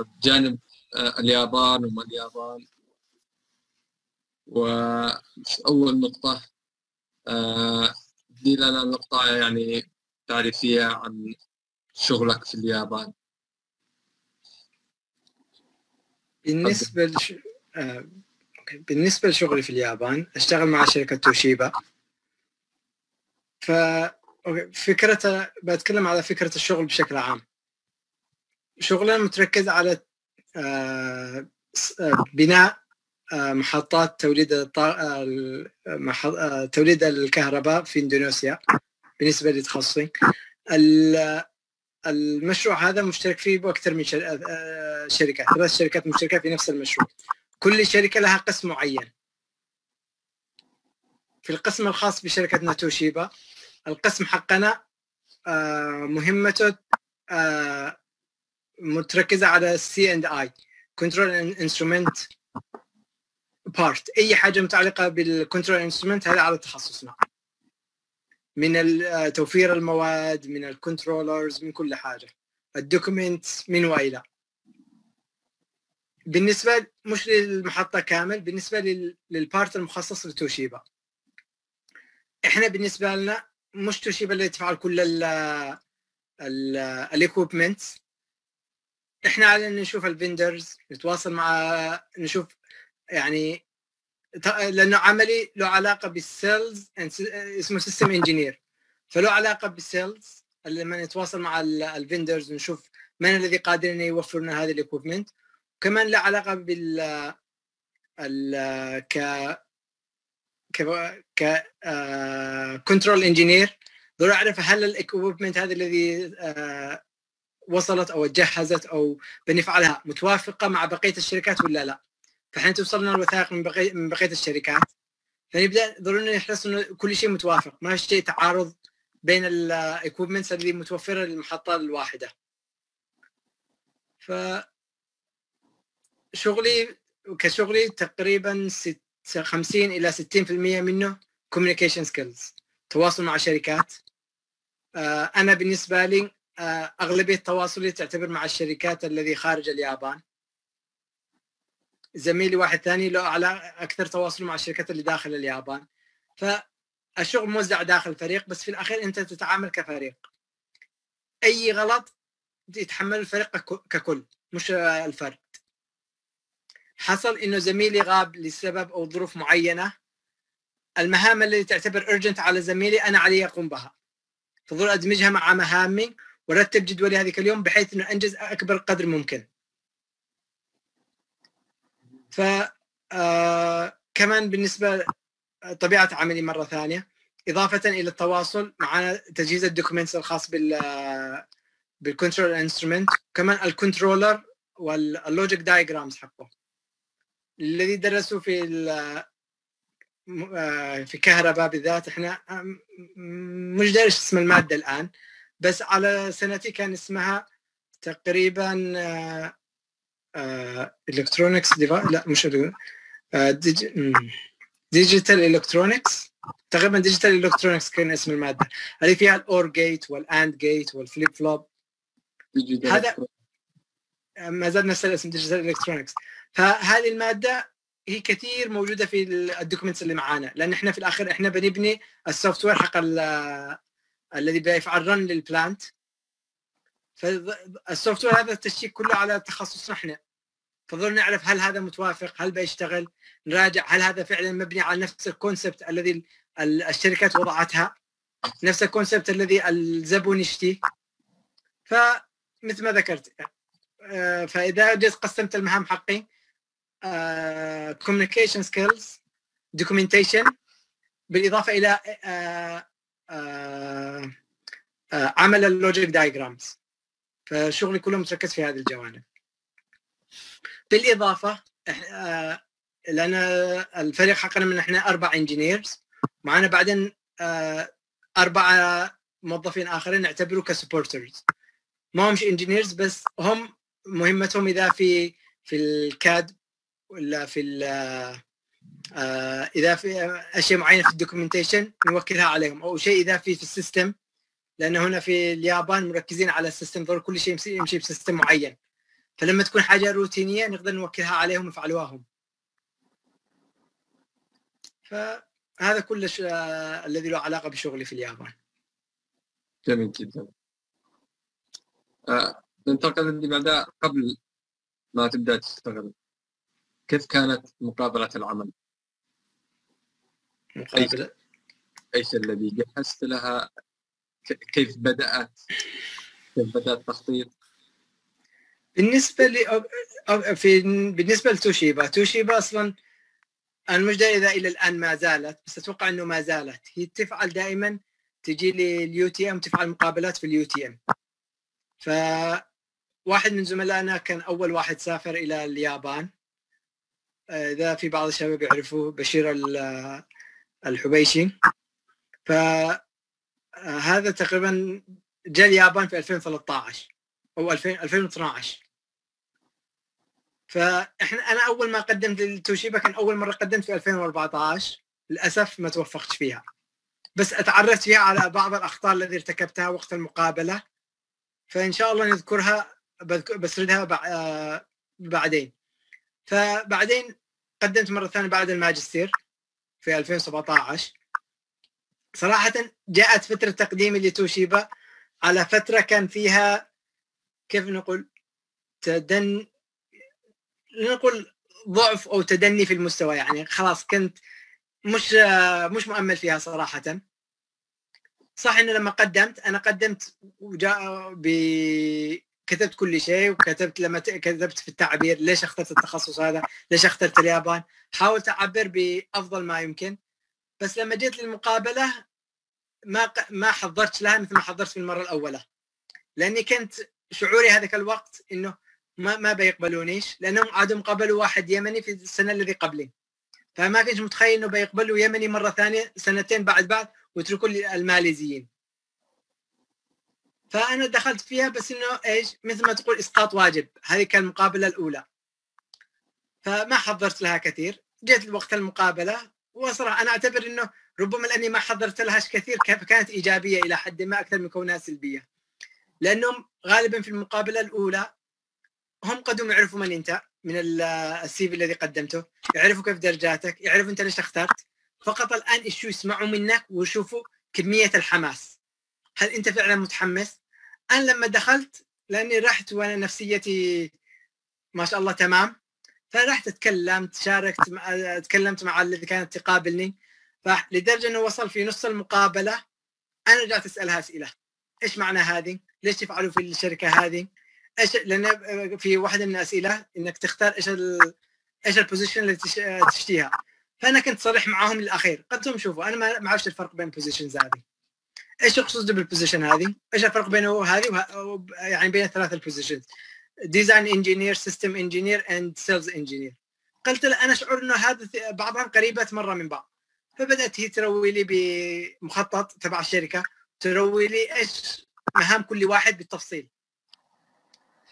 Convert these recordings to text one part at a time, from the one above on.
بجانب اليابان وما اليابان. وأول نقطة دي لنا نقطة يعني تعريفية عن شغلك في اليابان. بالنسبة لش... آه... بالنسبة لشغلي في اليابان أشتغل مع شركة توشيبا. ف فكرة بتكلم على فكرة الشغل بشكل عام. شغلنا متركز على آه... بناء محطات توليد توليد الكهرباء في إندونيسيا بالنسبة لتخصصي. المشروع هذا مشترك فيه بأكثر من شركات ثلاث شركات مشتركة في نفس المشروع. كل شركة لها قسم معين. في القسم الخاص بشركتنا توشيبا القسم حقنا مهمته متركزة على ال C and I control instrument part أي حاجة متعلقة بال control instrument هذا على تخصصنا. من توفير المواد من ال controllers من كل حاجة. ال document من وإلى. بالنسبة مش للمحطة كامل بالنسبة لل part المخصص لتوشيبا. إحنا بالنسبة لنا مش توشيبا اللي تفعل كل ال equipment إحنا علينا نشوف ال vendors نتواصل مع نشوف يعني لأنه عملي له علاقة بال sales اسمه system engineer فله علاقة بال sales لما نتواصل مع ال vendors ونشوف من الذي قادرين يوفر لنا هذه ال equipment وكمان له علاقة بال ال ك ك ك control engineer ضروري أعرف هل ال equipment هذا الذي وصلت أو جهزت أو بنفعلها متوافقة مع بقية الشركات ولا لا؟ فاحنا توصلنا الوثائق من بقيه من بقية الشركات فنبدا ضروري نحرص إنه كل شيء متوافق ما في شيء تعارض بين ال equipments اللي متوفرة للمحطة الواحدة. ف شغلي كشغلي تقريبا 50 إلى 60% منه communication skills تواصل مع شركات. أنا بالنسبة لي أغلبية تواصلي تعتبر مع الشركات الذي خارج اليابان. زميلي واحد ثاني له على أكثر تواصل مع الشركات اللي داخل اليابان. فالشغل موزع داخل الفريق بس في الأخير أنت تتعامل كفريق. أي غلط يتحمل الفريق ككل مش الفرد. حصل إنه زميلي غاب لسبب أو ظروف معينة. المهام اللي تعتبر ارجنت على زميلي أنا علي اقوم بها. فضل أدمجها مع مهامي ورتب جدولي هذيك اليوم بحيث إنه أنجز أكبر قدر ممكن. ف آه كمان بالنسبة طبيعة عملي مرة ثانية إضافة إلى التواصل معنا تجهيز ال documents الخاص بال بال control instrument كمان ال controller وال logic diagrams حقه. الذي درسوا في في كهرباء بالذات إحنا مش دارس اسم المادة الآن. بس على سنتي كان اسمها تقريبا electronics لا مش digital electronics تقريبا digital electronics كان اسم المادة. اللي فيها ال OR gate وال AND gate وال flip flop هذا ما زال نفس الاسم digital electronics فهذه المادة هي كثير موجودة في ال documents اللي معانا. لأن إحنا في الاخير إحنا بنبني ال software حق الذي بيفعل run لل plant فال software هذا ال check كله على تخصصنا إحنا فضل نعرف هل هذا متوافق هل بيشتغل نراجع هل هذا فعلا مبني على نفس ال concept الذي الشركات وضعتها نفس ال concept الذي الزبون يشتيه فمثل ما ذكرت فإذا جيت قسمت المهام حقي communication skills documentation بالإضافة إلى uh, عمل ال logic diagrams. فشغلي كله متركز في هذه الجوانب. بالإضافة لأن الفريق حقنا من إحنا أربع engineers معنا بعدين أربعة موظفين آخرين نعتبره ك supporters. ما همش engineers بس هم مهمتهم إذا في في ال CAD ولا في إذا في أشياء معينة في ال documentation نوكلها عليهم. أو شيء إذا في في ال system لأن هنا في اليابان مركزين على ال system ضروري كل شيء يمشي ب system معين. فلما تكون حاجة روتينية نقدر نوكلها عليهم يفعلوها هم. فهذا كلش آه، الذي له علاقة بشغلي في اليابان. جميل جدا. آه، ننتقل اللي بعدها قبل ما تبدأ تشتغل. كيف كانت مقابلة العمل؟ مقابلة إيش الذي جهزت لها؟ كيف بدأت؟ كيف بدا التخطيط؟ بالنسبة لي في بالنسبة لتوشيبا توشيبا أصلا أنا مش إذا إلى الآن ما زالت بس أتوقع إنه ما زالت هي تفعل دائما تجي لي ال UTM تفعل مقابلات في ال UTM ف واحد من زملائنا كان أول واحد سافر إلى اليابان إذا في بعض الشباب يعرفوه بشير الحبيشي. فهذا تقريبا جاء اليابان في 2013 أو 2000 2012 فإحنا أنا أول ما قدمت للتوشيبا كان أول مرة قدمت في 2014 للأسف ما توفقت فيها. بس أتعرفت فيها على بعض الاخطاء التي ارتكبتها وقت المقابلة. فإن شاء الله نذكرها بسردها بعدين. فبعدين قدمت مرة ثانية بعد الماجستير. في 2017 صراحة جاءت فترة تقديمي لتوشيبا. على فترة كان فيها كيف نقول؟ تدن نقول ضعف أو تدني في المستوى يعني. خلاص كنت مش مش مؤمل فيها صراحة. صح إنه لما قدمت أنا قدمت وجاء ب كتبت كل شيء وكتبت لما كتبت في التعبير ليش اخترت التخصص هذا؟ ليش اخترت اليابان؟ حاولت أعبر بأفضل ما يمكن. بس لما جيت للمقابلة ما ما حضرت لها مثل ما حضرت في المرة الأولى. لأني كنت شعوري هذاك الوقت إنه ما ما بيقبلونيش لأنهم عادوا قبلوا واحد يمني في السنة الذي قبلي. فما كنت متخيل إنه بيقبلوا يمني مرة ثانية سنتين بعد بعد ويتركوا لي الماليزيين. فأنا دخلت فيها بس إنه إيش؟ مثل ما تقول إسقاط واجب. هذه كانت المقابلة الأولى. فما حضرت لها كثير. جيت وقت المقابلة وصراحة أنا أعتبر إنه ربما لأني ما حضرت لهاش كثير كانت إيجابية إلى حد ما أكثر من كونها سلبية. لأنهم غالبا في المقابلة الأولى هم قدهم يعرفوا من أنت من السي في الذي قدمته. يعرفوا كيف درجاتك يعرفوا أنت ليش اخترت. فقط الآن إيش يسمعوا منك ويشوفوا كمية الحماس. هل أنت فعلا متحمس؟ أنا لما دخلت لأني رحت وأنا نفسيتي ما شاء الله تمام فرحت تكلمت شاركت مع تكلمت مع الذي كانت تقابلني فلدرجة إنه وصل في نص المقابلة أنا رجعت اسالها أسئلة إيش معنى هذه؟ ليش تفعلوا في الشركة هذه؟ إيش لأن في واحدة من الأسئلة إنك تختار إيش ال... إيش البوزيشن اللي تشتيها فأنا كنت صريح معاهم للأخير قلت لهم شوفوا أنا ما أعرفش الفرق بين ال positions هذه إيش يقصد بال position هذه؟ إيش الفرق بينه وهذه وه... يعني بين الثلاث ال positions design engineer system engineer and sales engineer قلت أنا اشعر إنه هذا بعضها قريبات مرة من بعض. فبدأت هي تروي لي بمخطط تبع الشركة تروي لي إيش مهام كل واحد بالتفصيل.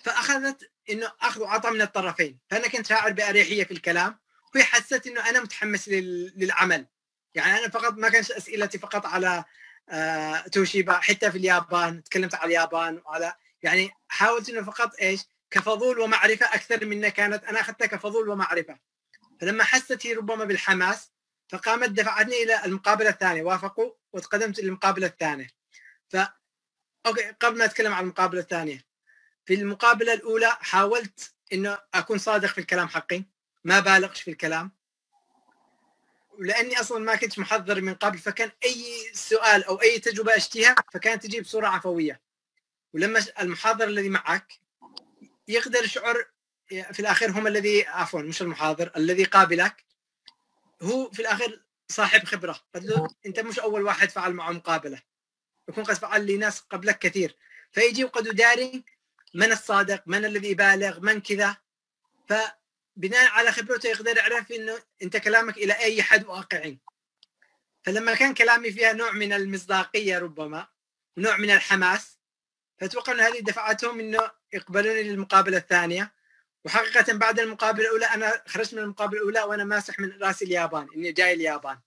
فأخذت إنه أخذ وعطاء من الطرفين. فأنا كنت شاعر بأريحية في الكلام وهي حست إنه أنا متحمس للعمل. يعني أنا فقط ما كانش أسئلتي فقط على آه توشيبا حتى في اليابان تكلمت على اليابان وعلى يعني حاولت إنه فقط إيش؟ كفضول ومعرفة أكثر من كانت أنا أخذتها كفضول ومعرفة. فلما حست هي ربما بالحماس فقامت دفعتني إلى المقابلة الثانية وافقوا وتقدمت للمقابلة الثانية. ف أوكي قبل ما أتكلم عن المقابلة الثانية. في المقابلة الأولى حاولت إنه أكون صادق في الكلام حقي ما بالغش في الكلام. ولاني أصلا ما كنت محضر من قبل فكان أي سؤال أو أي تجربة اشتيها فكانت تجي بصوره عفوية. ولما المحاضر الذي معك يقدر يشعر في الأخير هم الذي عفوا مش المحاضر الذي قابلك. هو في الأخير صاحب خبرة. له أنت مش أول واحد فعل معه مقابلة. يكون قد فعل لي ناس قبلك كثير. فيجي وقد داري من الصادق من الذي يبالغ من كذا. فبناء على خبرته يقدر يعرف إنه أنت كلامك إلى أي حد واقعي فلما كان كلامي فيها نوع من المصداقية ربما نوع من الحماس فأتوقع أن هذه دفعتهم إنه يقبلوني للمقابلة الثانية. وحقيقة بعد المقابلة الأولى أنا خرجت من المقابلة الأولى وأنا ماسح من راسي اليابان إني جاي اليابان.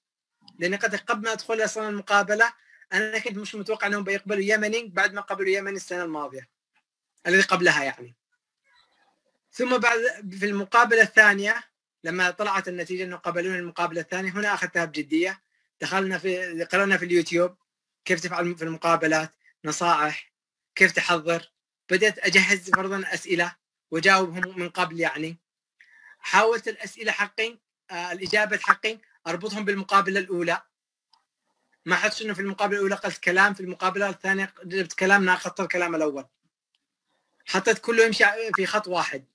لاني قد قبل ما أدخل أصلا المقابلة أنا كنت مش متوقع أنهم بيقبلوا يمني بعد ما قبلوا يمني السنة الماضية. الذي قبلها يعني. ثم بعد في المقابلة الثانية لما طلعت النتيجة إنه قبلوني المقابلة الثانية هنا أخذتها بجدية. دخلنا في قرأنا في اليوتيوب كيف تفعل في المقابلات نصائح كيف تحضر. بدأت أجهز فرضا أسئلة وجاوبهم من قبل يعني. حاولت الأسئلة حقي آه الإجابة حقي أربطهم بالمقابلة الأولى. ما حدش إنه في المقابلة الأولى قلت كلام في المقابلة الثانية جبت كلام ناقضت الكلام الأول. حطيت كله يمشي في خط واحد.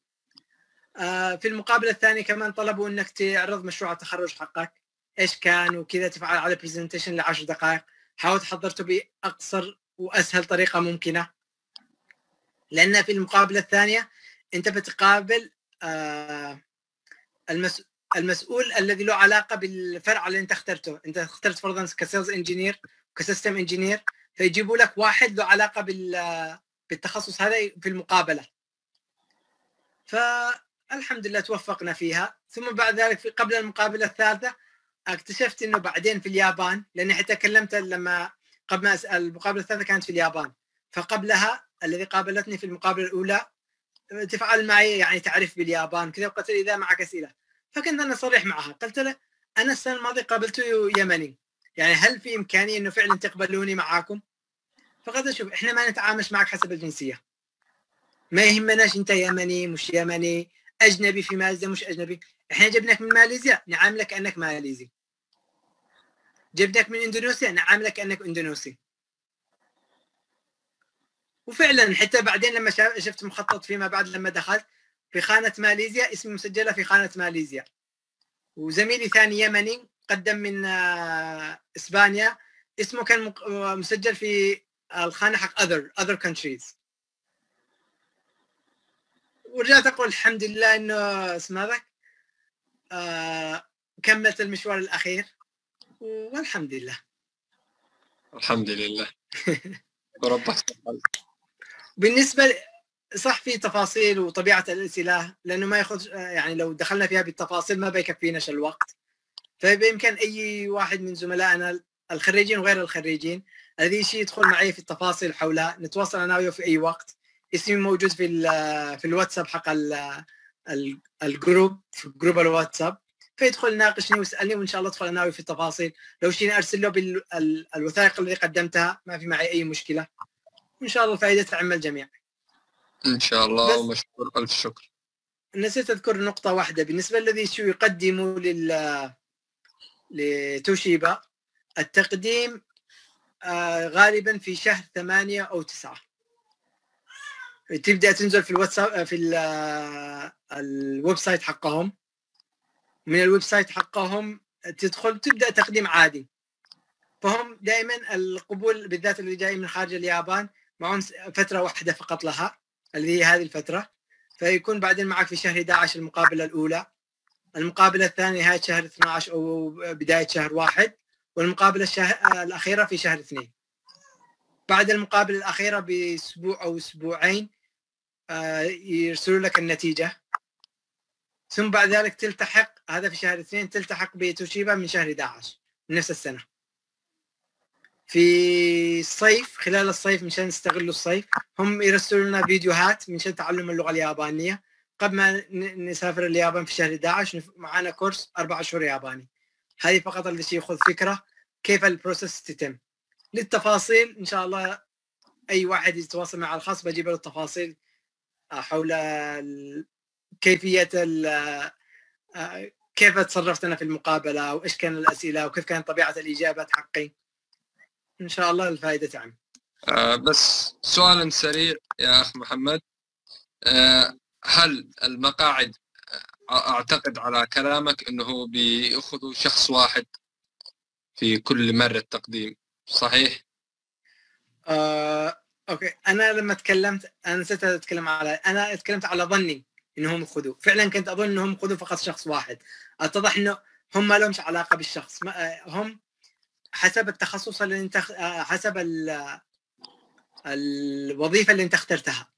في المقابله الثانية كمان طلبوا إنك تعرض مشروع التخرج حقك. إيش كان وكذا تفعل على برزنتيشن لعشر دقائق. حاولت حضرته بأقصر وأسهل طريقة ممكنة. لأن في المقابله الثانية أنت بتقابل آه المس... المسؤول الذي له علاقة بالفرع اللي أنت اخترته. أنت اخترت فرضا ك sales engineer وك system engineer. فيجيبوا لك واحد له علاقة بال بالتخصص هذا في المقابلة. فالحمد لله توفقنا فيها. ثم بعد ذلك في قبل المقابلة الثالثة اكتشفت إنه بعدين في اليابان لأني حتى كلمت لما قبل ما اسال المقابلة الثالثة كانت في اليابان. فقبلها الذي قابلتني في المقابلة الأولى تفعل معي يعني تعرف باليابان كذا وقلت إذا معك أسئلة. فكنت أنا صريح معها. قلت له أنا السنة الماضية قابلته يمني. يعني هل في إمكانية إنه فعلا تقبلوني معاكم؟ فقلت شوف إحنا ما نتعامش معك حسب الجنسية. ما يهمناش أنت يمني مش يمني. أجنبي في ماليزيا مش أجنبي. إحنا جبناك من ماليزيا نعاملك كانك ماليزي. جبناك من إندونيسيا نعاملك كانك إندونيسي. وفعلا حتى بعدين لما شفت مخطط فيما بعد لما دخلت في خانة ماليزيا اسمي مسجلة في خانة ماليزيا. وزميلي ثاني يمني قدم من آه، إسبانيا اسمه كان مسجل في الخانة حق other other countries. ورجعت أقول الحمد لله إنه اسمه ذاك آه كملت المشوار الأخير والحمد لله. الحمد لله. وربك بالنسبة صح في تفاصيل وطبيعة الأسئلة لأنه ما ياخذ يعني لو دخلنا فيها بالتفاصيل ما بيكفيناش الوقت. فبامكان أي واحد من زملائنا الخريجين وغير الخريجين الذي يدخل معي في التفاصيل حولها نتواصل أنا وياه في أي وقت. اسمي موجود في في الواتساب حق ال group في group الواتساب. فيدخل يناقشني ويسألني وإن شاء الله أدخل أنا وياه في التفاصيل. لو شيء أرسل له بالوثائق التي قدمتها ما في معي أي مشكلة. وإن شاء الله الفائدة تعم الجميع إن شاء الله ومشكور. ألف شكر. نسيت أذكر نقطة واحدة. بالنسبة للذي شو يقدموا لل لتوشيبا التقديم آه غالبا في شهر ثمانية أو تسعة. تبدأ تنزل في الواتساب في ال website حقهم. من ال website حقهم تدخل تبدأ تقديم عادي. فهم دائما القبول بالذات اللي جاي من خارج اليابان معهم فترة واحدة فقط لها اللي هي هذه الفترة. فيكون بعدين معك في شهر 11 المقابلة الأولى. المقابلة الثانية نهاية شهر 12 أو بداية شهر واحد. والمقابلة الشهر الأخيرة في شهر اثنين. بعد المقابلة الأخيرة بأسبوع أو أسبوعين آه، يرسلوا لك النتيجة. ثم بعد ذلك تلتحق هذا في شهر اثنين تلتحق بتوشيبا من شهر 11 من نفس السنة. في الصيف خلال الصيف مشان نستغلوا الصيف هم يرسلوا لنا فيديوهات مشان تعلم اللغة اليابانية. قبل ما نسافر اليابان في شهر 11 معنا كورس أربع شهور ياباني. هذه فقط اللي ياخذ فكرة كيف البروسيس تتم. للتفاصيل إن شاء الله أي واحد يتواصل مع الخاص بجيب له التفاصيل آه، حول كيفية آه، كيف تصرفت أنا في المقابلة وإيش كان الأسئلة وكيف كانت طبيعة الاجابات حقي. إن شاء الله الفائدة تعم. آه بس سؤال سريع يا أخ محمد. آه هل المقاعد آه، أعتقد على كلامك إنه بياخذوا شخص واحد في كل مرة تقديم صحيح؟ آه، أوكي. أنا لما تكلمت أنا نسيت اتكلم على أنا تكلمت على ظني إنهم ياخذوا فعلا كنت أظن إنهم ياخذوا فقط شخص واحد. أتضح إنه هم ما لهمش علاقة بالشخص. آه، هم حسب التخصص اللي انت حسب الوظيفة اللي انت اخترتها.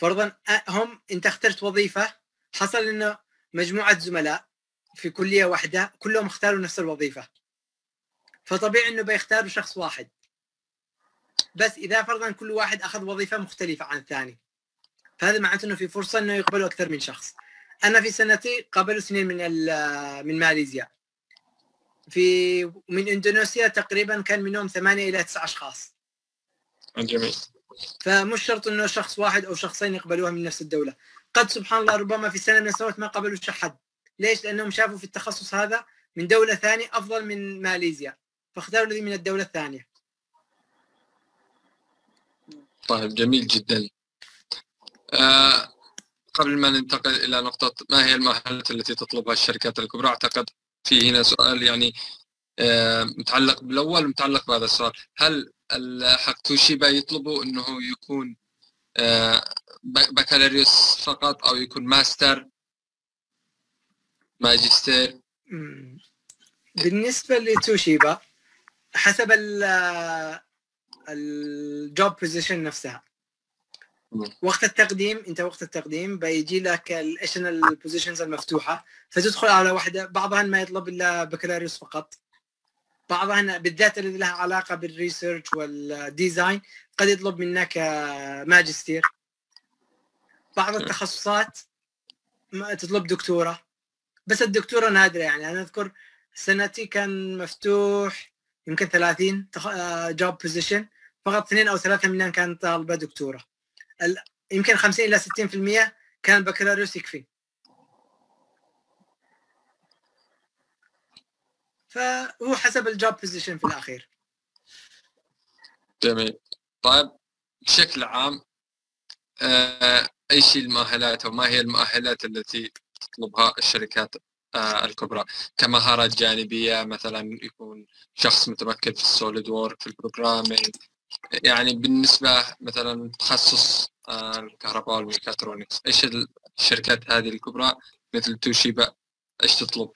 فرضا هم انت اخترت وظيفة حصل إنه مجموعة زملاء في كلية واحدة كلهم اختاروا نفس الوظيفة. فطبيعي إنه بيختاروا شخص واحد. بس إذا فرضا كل واحد أخذ وظيفة مختلفة عن الثاني. فهذا معناته إنه في فرصة إنه يقبلوا أكثر من شخص. أنا في سنتي قبلوا اثنين من من ماليزيا. في من إندونيسيا تقريبا كان منهم ثمانية إلى تسعة أشخاص. جميل. فمش شرط إنه شخص واحد أو شخصين يقبلوها من نفس الدولة. قد سبحان الله ربما في سنة من السنوات ما قبلوا حد. ليش؟ لأنهم شافوا في التخصص هذا من دولة ثانية أفضل من ماليزيا. فاختاروا الذي من الدولة الثانية. طيب جميل جدا. آه قبل ما ننتقل إلى نقطة ما هي المؤهلات التي تطلبها الشركات الكبرى؟ أعتقد في هنا سؤال يعني آه متعلق بالأول متعلق بهذا السؤال. هل حق توشيبا يطلبوا إنه يكون آه بكالوريوس فقط أو يكون ماستر ماجستير؟ بالنسبة لتوشيبا حسب ال job position نفسها. وقت التقديم انت وقت التقديم بيجي لك إيش ال positions المفتوحة فتدخل على واحدة بعضها ما يطلب إلا بكالوريوس فقط. بعضها بالذات اللي لها علاقة بال research وال design قد يطلب منك ماجستير. بعض التخصصات تطلب دكتورة. بس الدكتورة نادرة يعني. أنا أذكر سنتي كان مفتوح يمكن 30 job position فقط اثنين أو ثلاثة منهم كانت طالبة دكتورة. يمكن 50 إلى 60% كان البكالوريوس يكفي. فهو حسب ال job position في الأخير. جميل. طيب بشكل عام آه، إيش المؤهلات أو ما هي المؤهلات التي تطلبها الشركات؟ الكبرى. كمهارات جانبية مثلا يكون شخص متمكن في السوليد وورك في ال programming. يعني بالنسبة مثلا تخصص آه، الكهرباء والميكاترونكس إيش الشركات هذه الكبرى مثل توشيبا؟ إيش تطلب؟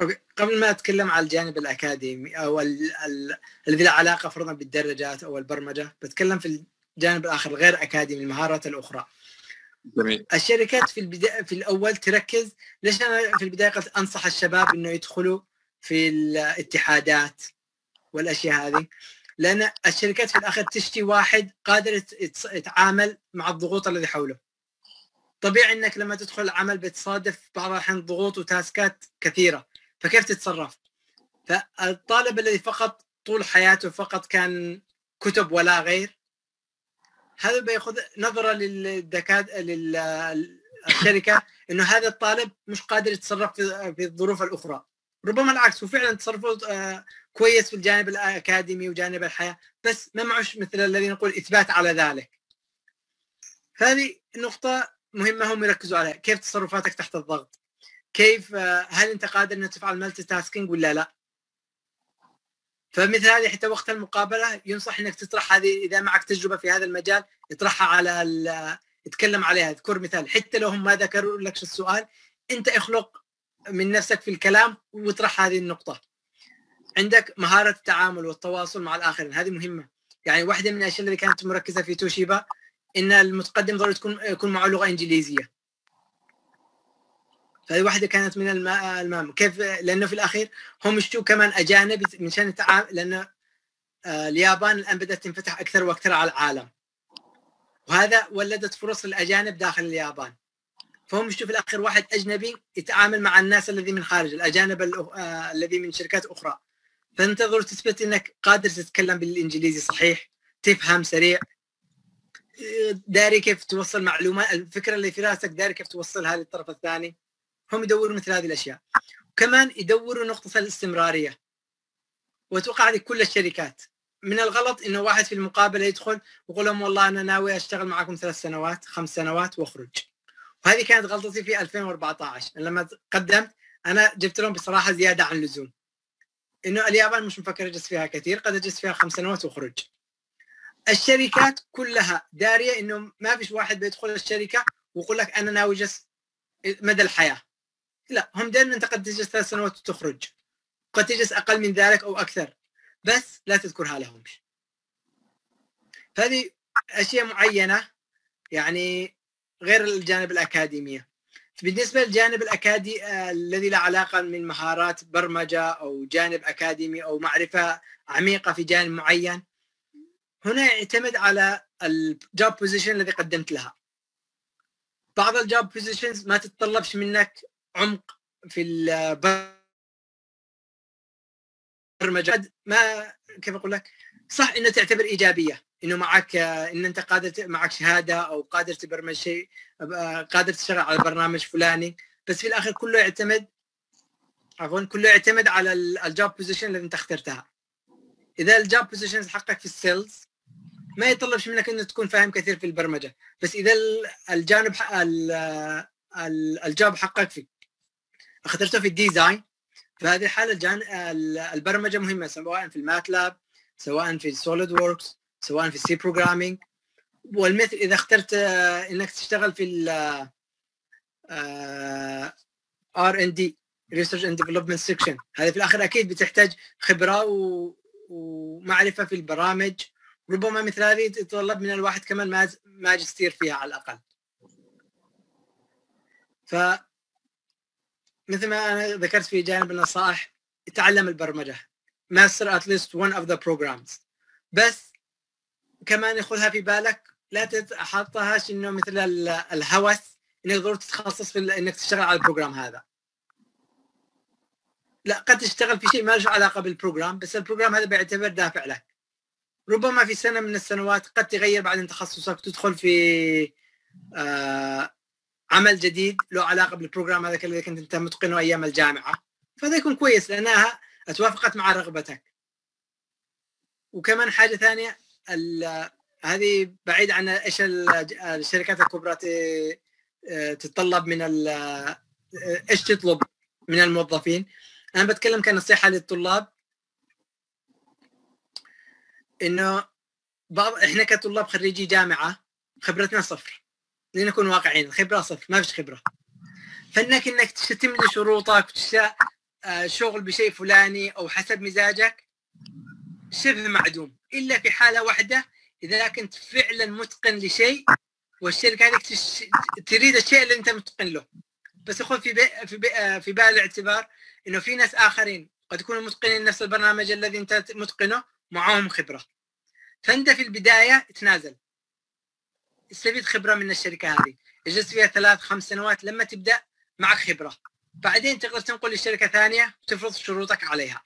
أوكي. قبل ما أتكلم على الجانب الأكاديمي أو الذي له علاقة فرضا بالدرجات أو البرمجة بتكلم في الجانب الآخر غير أكاديمي المهارات الأخرى. جميل. الشركات في البداية في الأول تركز ليش أنا في البداية قلت أنصح الشباب إنه يدخلوا في الاتحادات والأشياء هذه؟ لأن الشركات في الاخير تشتي واحد قادر يتعامل مع الضغوط الذي حوله. طبيعي إنك لما تدخل العمل بتصادف بعض الأحيان ضغوط وتاسكات كثيرة فكيف تتصرف؟ فالطالب الذي فقط طول حياته فقط كان كتب ولا غير هذا بياخذ نظرة للدكاتره للشركه إنه هذا الطالب مش قادر يتصرف في الظروف الأخرى. ربما العكس وفعلا تصرفه آه، كويس في الجانب الأكاديمي وجانب الحياة بس ما معش مثل الذي نقول إثبات على ذلك. هذه نقطة مهمة هم يركزوا عليها. كيف تصرفاتك تحت الضغط؟ كيف آه، هل أنت قادر إنك تفعل مالتي تاسكينج ولا لا؟ فمثل هذه حتى وقت المقابلة ينصح إنك تطرح هذه إذا معك تجربة في هذا المجال اطرحها على اتكلم عليها اذكر مثال حتى لو هم ما ذكروا لك السؤال أنت اخلق من نفسك في الكلام واطرح هذه النقطة. عندك مهارة التعامل والتواصل مع الآخرين هذه مهمة. يعني واحدة من الأشياء اللي كانت مركزة في توشيبا إن المتقدم ضروري تكون يكون معه لغة إنجليزية. فهذه واحدة كانت من المام كيف؟ لأنه في الأخير هم يشتوا كمان أجانب مشان يتعامل لأن آه، اليابان الآن بدأت تنفتح أكثر وأكثر على العالم. وهذا ولدت فرص للأجانب داخل اليابان. فهم يشتوا في الأخير واحد أجنبي يتعامل مع الناس الذي من خارج الأجانب آه، الذي من شركات أخرى. فانت ضروري تثبت إنك قادر تتكلم بالإنجليزي صحيح تفهم سريع. داري كيف توصل معلومات الفكرة اللي في راسك داري كيف توصلها للطرف الثاني. هم يدوروا مثل هذه الأشياء. وكمان يدوروا نقطة الاستمرارية. وأتوقع هذه كل الشركات. من الغلط إنه واحد في المقابلة يدخل ويقول لهم والله أنا ناوي أشتغل معكم ثلاث سنوات خمس سنوات وأخرج. وهذه كانت غلطتي في 2014 لما قدمت أنا جبت لهم بصراحة زيادة عن اللزوم. إنه اليابان مش مفكر اجلس فيها كثير قد اجلس فيها خمس سنوات وأخرج. الشركات كلها دارية إنه ما فيش واحد بيدخل الشركة ويقول لك أنا ناوي اجلس مدى الحياة. لا هم دائما قد تجلس ثلاث سنوات وتخرج. قد تجلس أقل من ذلك أو أكثر. بس لا تذكرها لهم. فهذه أشياء معينة يعني غير الجانب الاكاديميه بالنسبة للجانب الاكاديمي الذي له علاقة من مهارات برمجة أو جانب أكاديمي أو معرفة عميقة في جانب معين هنا يعتمد على ال job position الذي قدمت لها. بعض ال job positions ما تتطلبش منك عمق في البرمجة. ما كيف أقول لك؟ صح انه تعتبر إيجابية إنه معك إن أنت قادر معك شهادة أو قادر تبرمج شيء قادر تشتغل على برنامج فلاني بس في الآخر كله يعتمد عفوا كله يعتمد على ال job position اللي أنت اخترتها. إذا ال job position حقك في ال sales ما يطلبش منك إنه تكون فاهم كثير في البرمجة بس إذا الجانب ال job حقك في اخترته في ال design في هذه الحاله الجان البرمجة مهمة سواء في الماتلاب سواء في السوليد ووركس سواء في ال C programming والمثل إذا اخترت إنك تشتغل في ال R and D research and development section هذا في الآخر أكيد بتحتاج خبرة و... ومعرفة في البرامج. ربما مثل هذه يتطلب من الواحد كمان ماجستير فيها على الأقل. ف مثل ما أنا ذكرت في جانب النصائح تعلم البرمجة. master at least one of the programs بس كمان خذها في بالك لا تحطهاش إنه مثل الهوس إنك ضروري تتخصص في إنك تشتغل على ال program هذا. لا قد تشتغل في شيء ما له علاقة بال program بس ال program هذا بيعتبر دافع لك. ربما في سنة من السنوات قد تغير بعدين تخصصك تدخل في آه عمل جديد له علاقة بال program هذا اللي كنت أنت متقنه أيام الجامعة. فهذا يكون كويس لأنها توافقت مع رغبتك. وكمان حاجة ثانية هذه بعيد عن إيش الشركات الكبرى تتطلب من إيش تطلب من الموظفين. أنا بتكلم كنصيحة للطلاب. إنه بعض إحنا كطلاب خريجي جامعة خبرتنا صفر. لنكون واقعيين الخبره صفر ما فيش خبرة. فإنك إنك تملي شروطك وتشتاء آه، شغل بشيء فلاني أو حسب مزاجك شبه معدوم. إلا في حالة واحدة إذا كنت فعلا متقن لشيء والشركة هذه تريد الشيء اللي أنت متقن له. بس خذ في بي في بي آه، في بال الاعتبار إنه في ناس آخرين قد يكونوا متقنين نفس البرنامج الذي أنت متقنه معاهم خبرة. فأنت في البداية تنازل. استفيد خبرة من الشركة هذه اجلس فيها ثلاث خمس سنوات لما تبدأ معك خبرة بعدين تقدر تنقل لشركة ثانية وتفرض شروطك عليها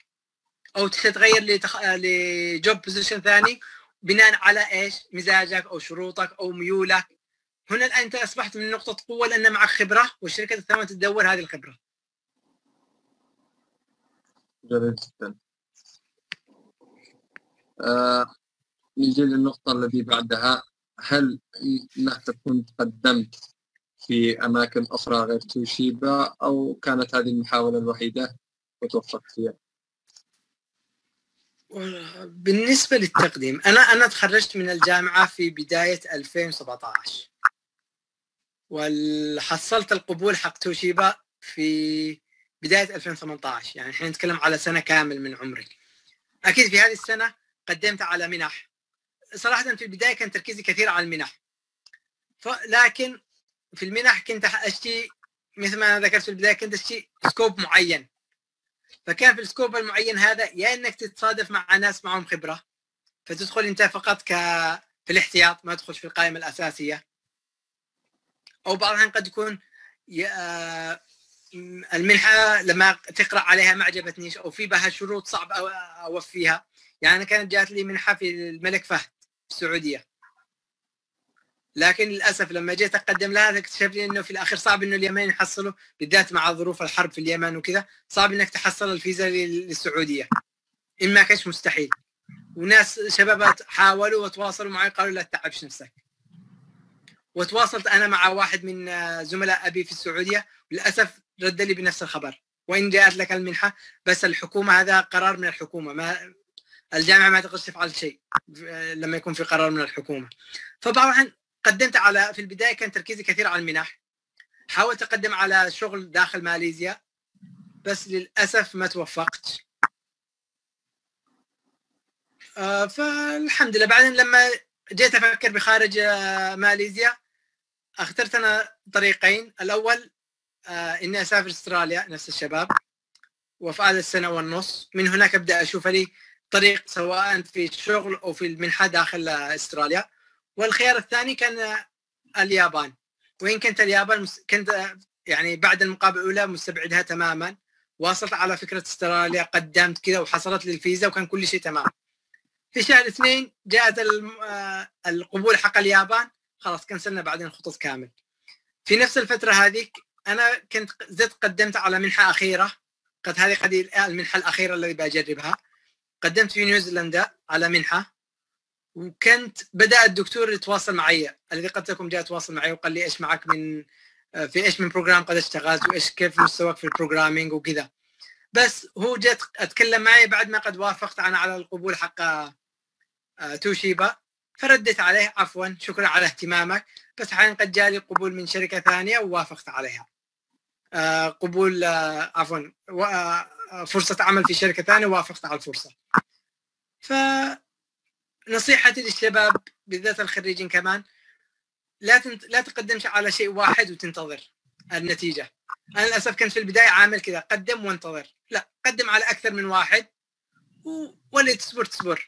أو تتغير لتخ... ل job position ثاني بناء على إيش؟ مزاجك أو شروطك أو ميولك هنا الآن أنت أصبحت من نقطة قوة لأن معك خبرة والشركة الثانية تدور هذه الخبرة. جميل جدا. آه نجي للنقطة التي بعدها هل انك تكون تقدمت في أماكن أخرى غير توشيبا أو كانت هذه المحاولة الوحيدة وتوفقت فيها؟ بالنسبة للتقديم أنا أنا تخرجت من الجامعة في بداية 2017 وحصلت القبول حق توشيبا في بداية 2018 يعني إحنا نتكلم على سنة كامل من عمري. أكيد في هذه السنة قدمت على منح. صراحة في البداية كان تركيزي كثير على المنح. لكن في المنح كنت أشتي مثل ما ذكرت في البداية كنت أشتي scope معين. فكان في ال scope المعين هذا يا إنك تتصادف مع ناس معهم خبرة فتدخل أنت فقط ك في الاحتياط ما تدخل في القائمة الأساسية. أو بعض الاحيان قد يكون آه، المنحة لما تقرأ عليها ما عجبتنيش أو في بها شروط صعب أوفيها. يعني أنا كانت جات لي منحة في الملك فهد. السعوديه لكن للأسف لما جيت أقدم لها اكتشفت إنه في الأخير صعب إنه اليمن يحصلوا بالذات مع ظروف الحرب في اليمن وكذا صعب إنك تحصل الفيزا للسعودية. ان ما كانش مستحيل. وناس شباب حاولوا وتواصلوا معي قالوا لا تتعبش نفسك. وتواصلت أنا مع واحد من زملاء أبي في السعودية وللاسف رد لي بنفس الخبر. وإن جاءت لك المنحة بس الحكومة هذا قرار من الحكومة. ما الجامعة ما تقدر تفعل شيء لما يكون في قرار من الحكومة. فبعض قدمت على في البداية كان تركيزي كثير على المنح. حاولت أقدم على شغل داخل ماليزيا بس للأسف ما توفقت. آه فالحمد لله. بعدين لما جيت أفكر بخارج آه ماليزيا اخترت أنا طريقين. الأول آه إني أسافر أستراليا نفس الشباب وفي هذا السنة والنص. من هناك أبدأ أشوف لي طريق سواء في الشغل أو في المنحة داخل أستراليا. والخيار الثاني كان اليابان. وين كنت اليابان كنت يعني بعد المقابلة الأولى مستبعدها تماما. واصلت على فكرة أستراليا قدمت كذا وحصلت لي الفيزا وكان كل شيء تمام. في شهر اثنين جاءت آه، القبول حق اليابان. خلاص كنسلنا بعدين الخطوط كامل. في نفس الفترة هذيك أنا كنت زدت قدمت على منحة أخيرة. قد هذه قد المنحة الأخيرة التي بجربها. قدمت في نيوزيلندا على منحة وكنت بدأ الدكتور يتواصل معي. الذي قد تكون جاء يتواصل معي وقال لي إيش معك من في إيش من program قد اشتغلت وإيش كيف مستواك في ال programming وكذا. بس هو جت أتكلم معي بعد ما قد وافقت أنا على القبول حق آه، توشيبا فردت عليه. عفوا شكرا على اهتمامك. بس حاليا قد جالي قبول من شركة ثانية ووافقت عليها. آه، قبول آه، عفوا فرصة عمل في شركة ثانية ووافقت على الفرصة. ف نصيحتي للشباب بالذات الخريجين كمان لا تنت... لا تقدمش على شيء واحد وتنتظر النتيجة. أنا للأسف كنت في البداية عامل كذا قدم وانتظر. لا قدم على أكثر من واحد و... واللي تصبر تصبر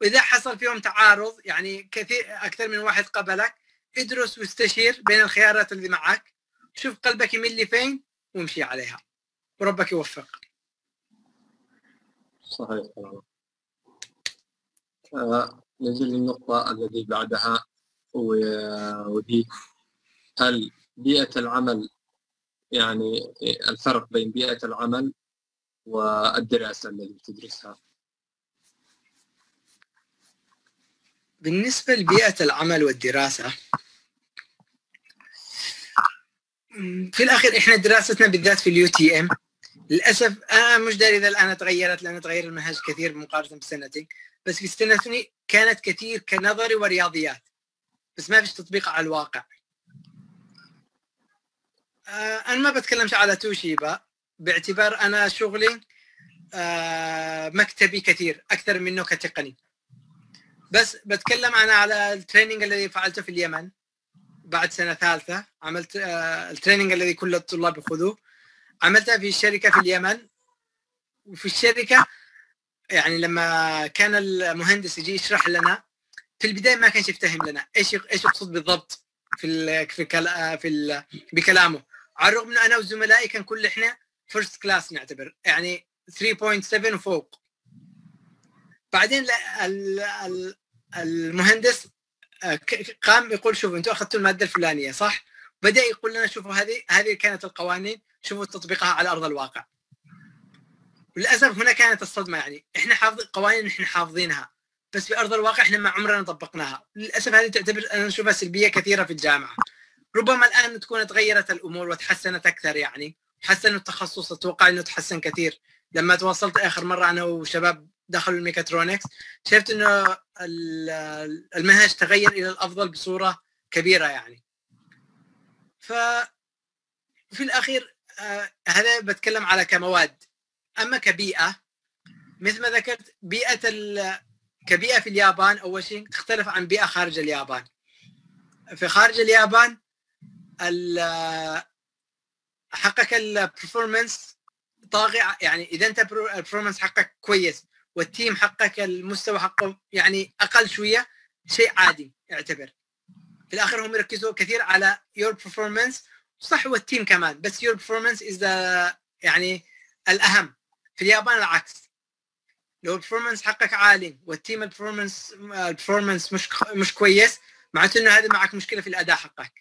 وإذا حصل فيهم تعارض يعني كثير أكثر من واحد قبلك ادرس واستشير بين الخيارات اللي معك. شوف قلبك يميل لفين وامشي عليها. وربك يوفق صحيح. نجي للنقطة التي بعدها وهي هل بيئة العمل يعني الفرق بين بيئة العمل والدراسة التي تدرسها؟ بالنسبة لبيئة العمل والدراسة في الأخير إحنا دراستنا بالذات في ال UTM. للأسف أنا مش داري إذا الآن تغيرت لأن تغير المنهج كثير مقارنة بسنتين بس في سنتين كانت كثير كنظري ورياضيات. بس ما فيش تطبيق على الواقع. آه أنا ما بتكلمش على توشيبا. باعتبار أنا شغلي آه مكتبي كثير أكثر منه كتقني. بس بتكلم أنا على ال training الذي فعلته في اليمن. بعد سنة ثالثة عملت آه ال training الذي كل الطلاب ياخذوه عملتها في شركة في اليمن. وفي الشركة يعني لما كان المهندس يجي يشرح لنا في البداية ما كانش يفتهم لنا إيش إيش يقصد بالضبط في ال في ال في ال بكلامه. على الرغم انه أنا وزملائي كان كل إحنا first class نعتبر يعني 3.7 وفوق بعدين المهندس آه، قام يقول شوفوا أنتم أخذتوا المادة الفلانية صح؟ بدأ يقول لنا شوفوا هذه هذه كانت القوانين شوفوا تطبيقها على أرض الواقع. للأسف هنا كانت الصدمة يعني. إحنا حافظ قوانين إحنا حافظينها بس في أرض الواقع إحنا ما عمرنا طبقناها. للأسف هذه تعتبر أنا أشوفها سلبية كثيرة في الجامعة. ربما الآن تكون تغيرت الأمور وتحسنت أكثر يعني حسنوا التخصص أتوقع إنه تحسن كثير. لما تواصلت آخر مرة أنا وشباب دخلوا الميكاترونكس شفت إنه المنهج تغير إلى الأفضل بصورة كبيرة يعني. ف في الأخير آه هذا بتكلم على كمواد. أما كبيئة مثل ما ذكرت بيئة كبيئة في اليابان أول شيء تختلف عن بيئة خارج اليابان. في خارج اليابان حقك ال performance طاغي يعني إذا أنت ال performance حقك كويس وال team حقك المستوى حقه يعني أقل شوية شيء عادي اعتبر في الآخر هم يركزوا كثير على your performance صح وال team كمان بس your performance is يعني الأهم. في اليابان العكس. لو ال performance حقك عالي وال team ال performance ال performance مش مش كويس معناته إنه هذا معك مشكلة في الأداء حقك.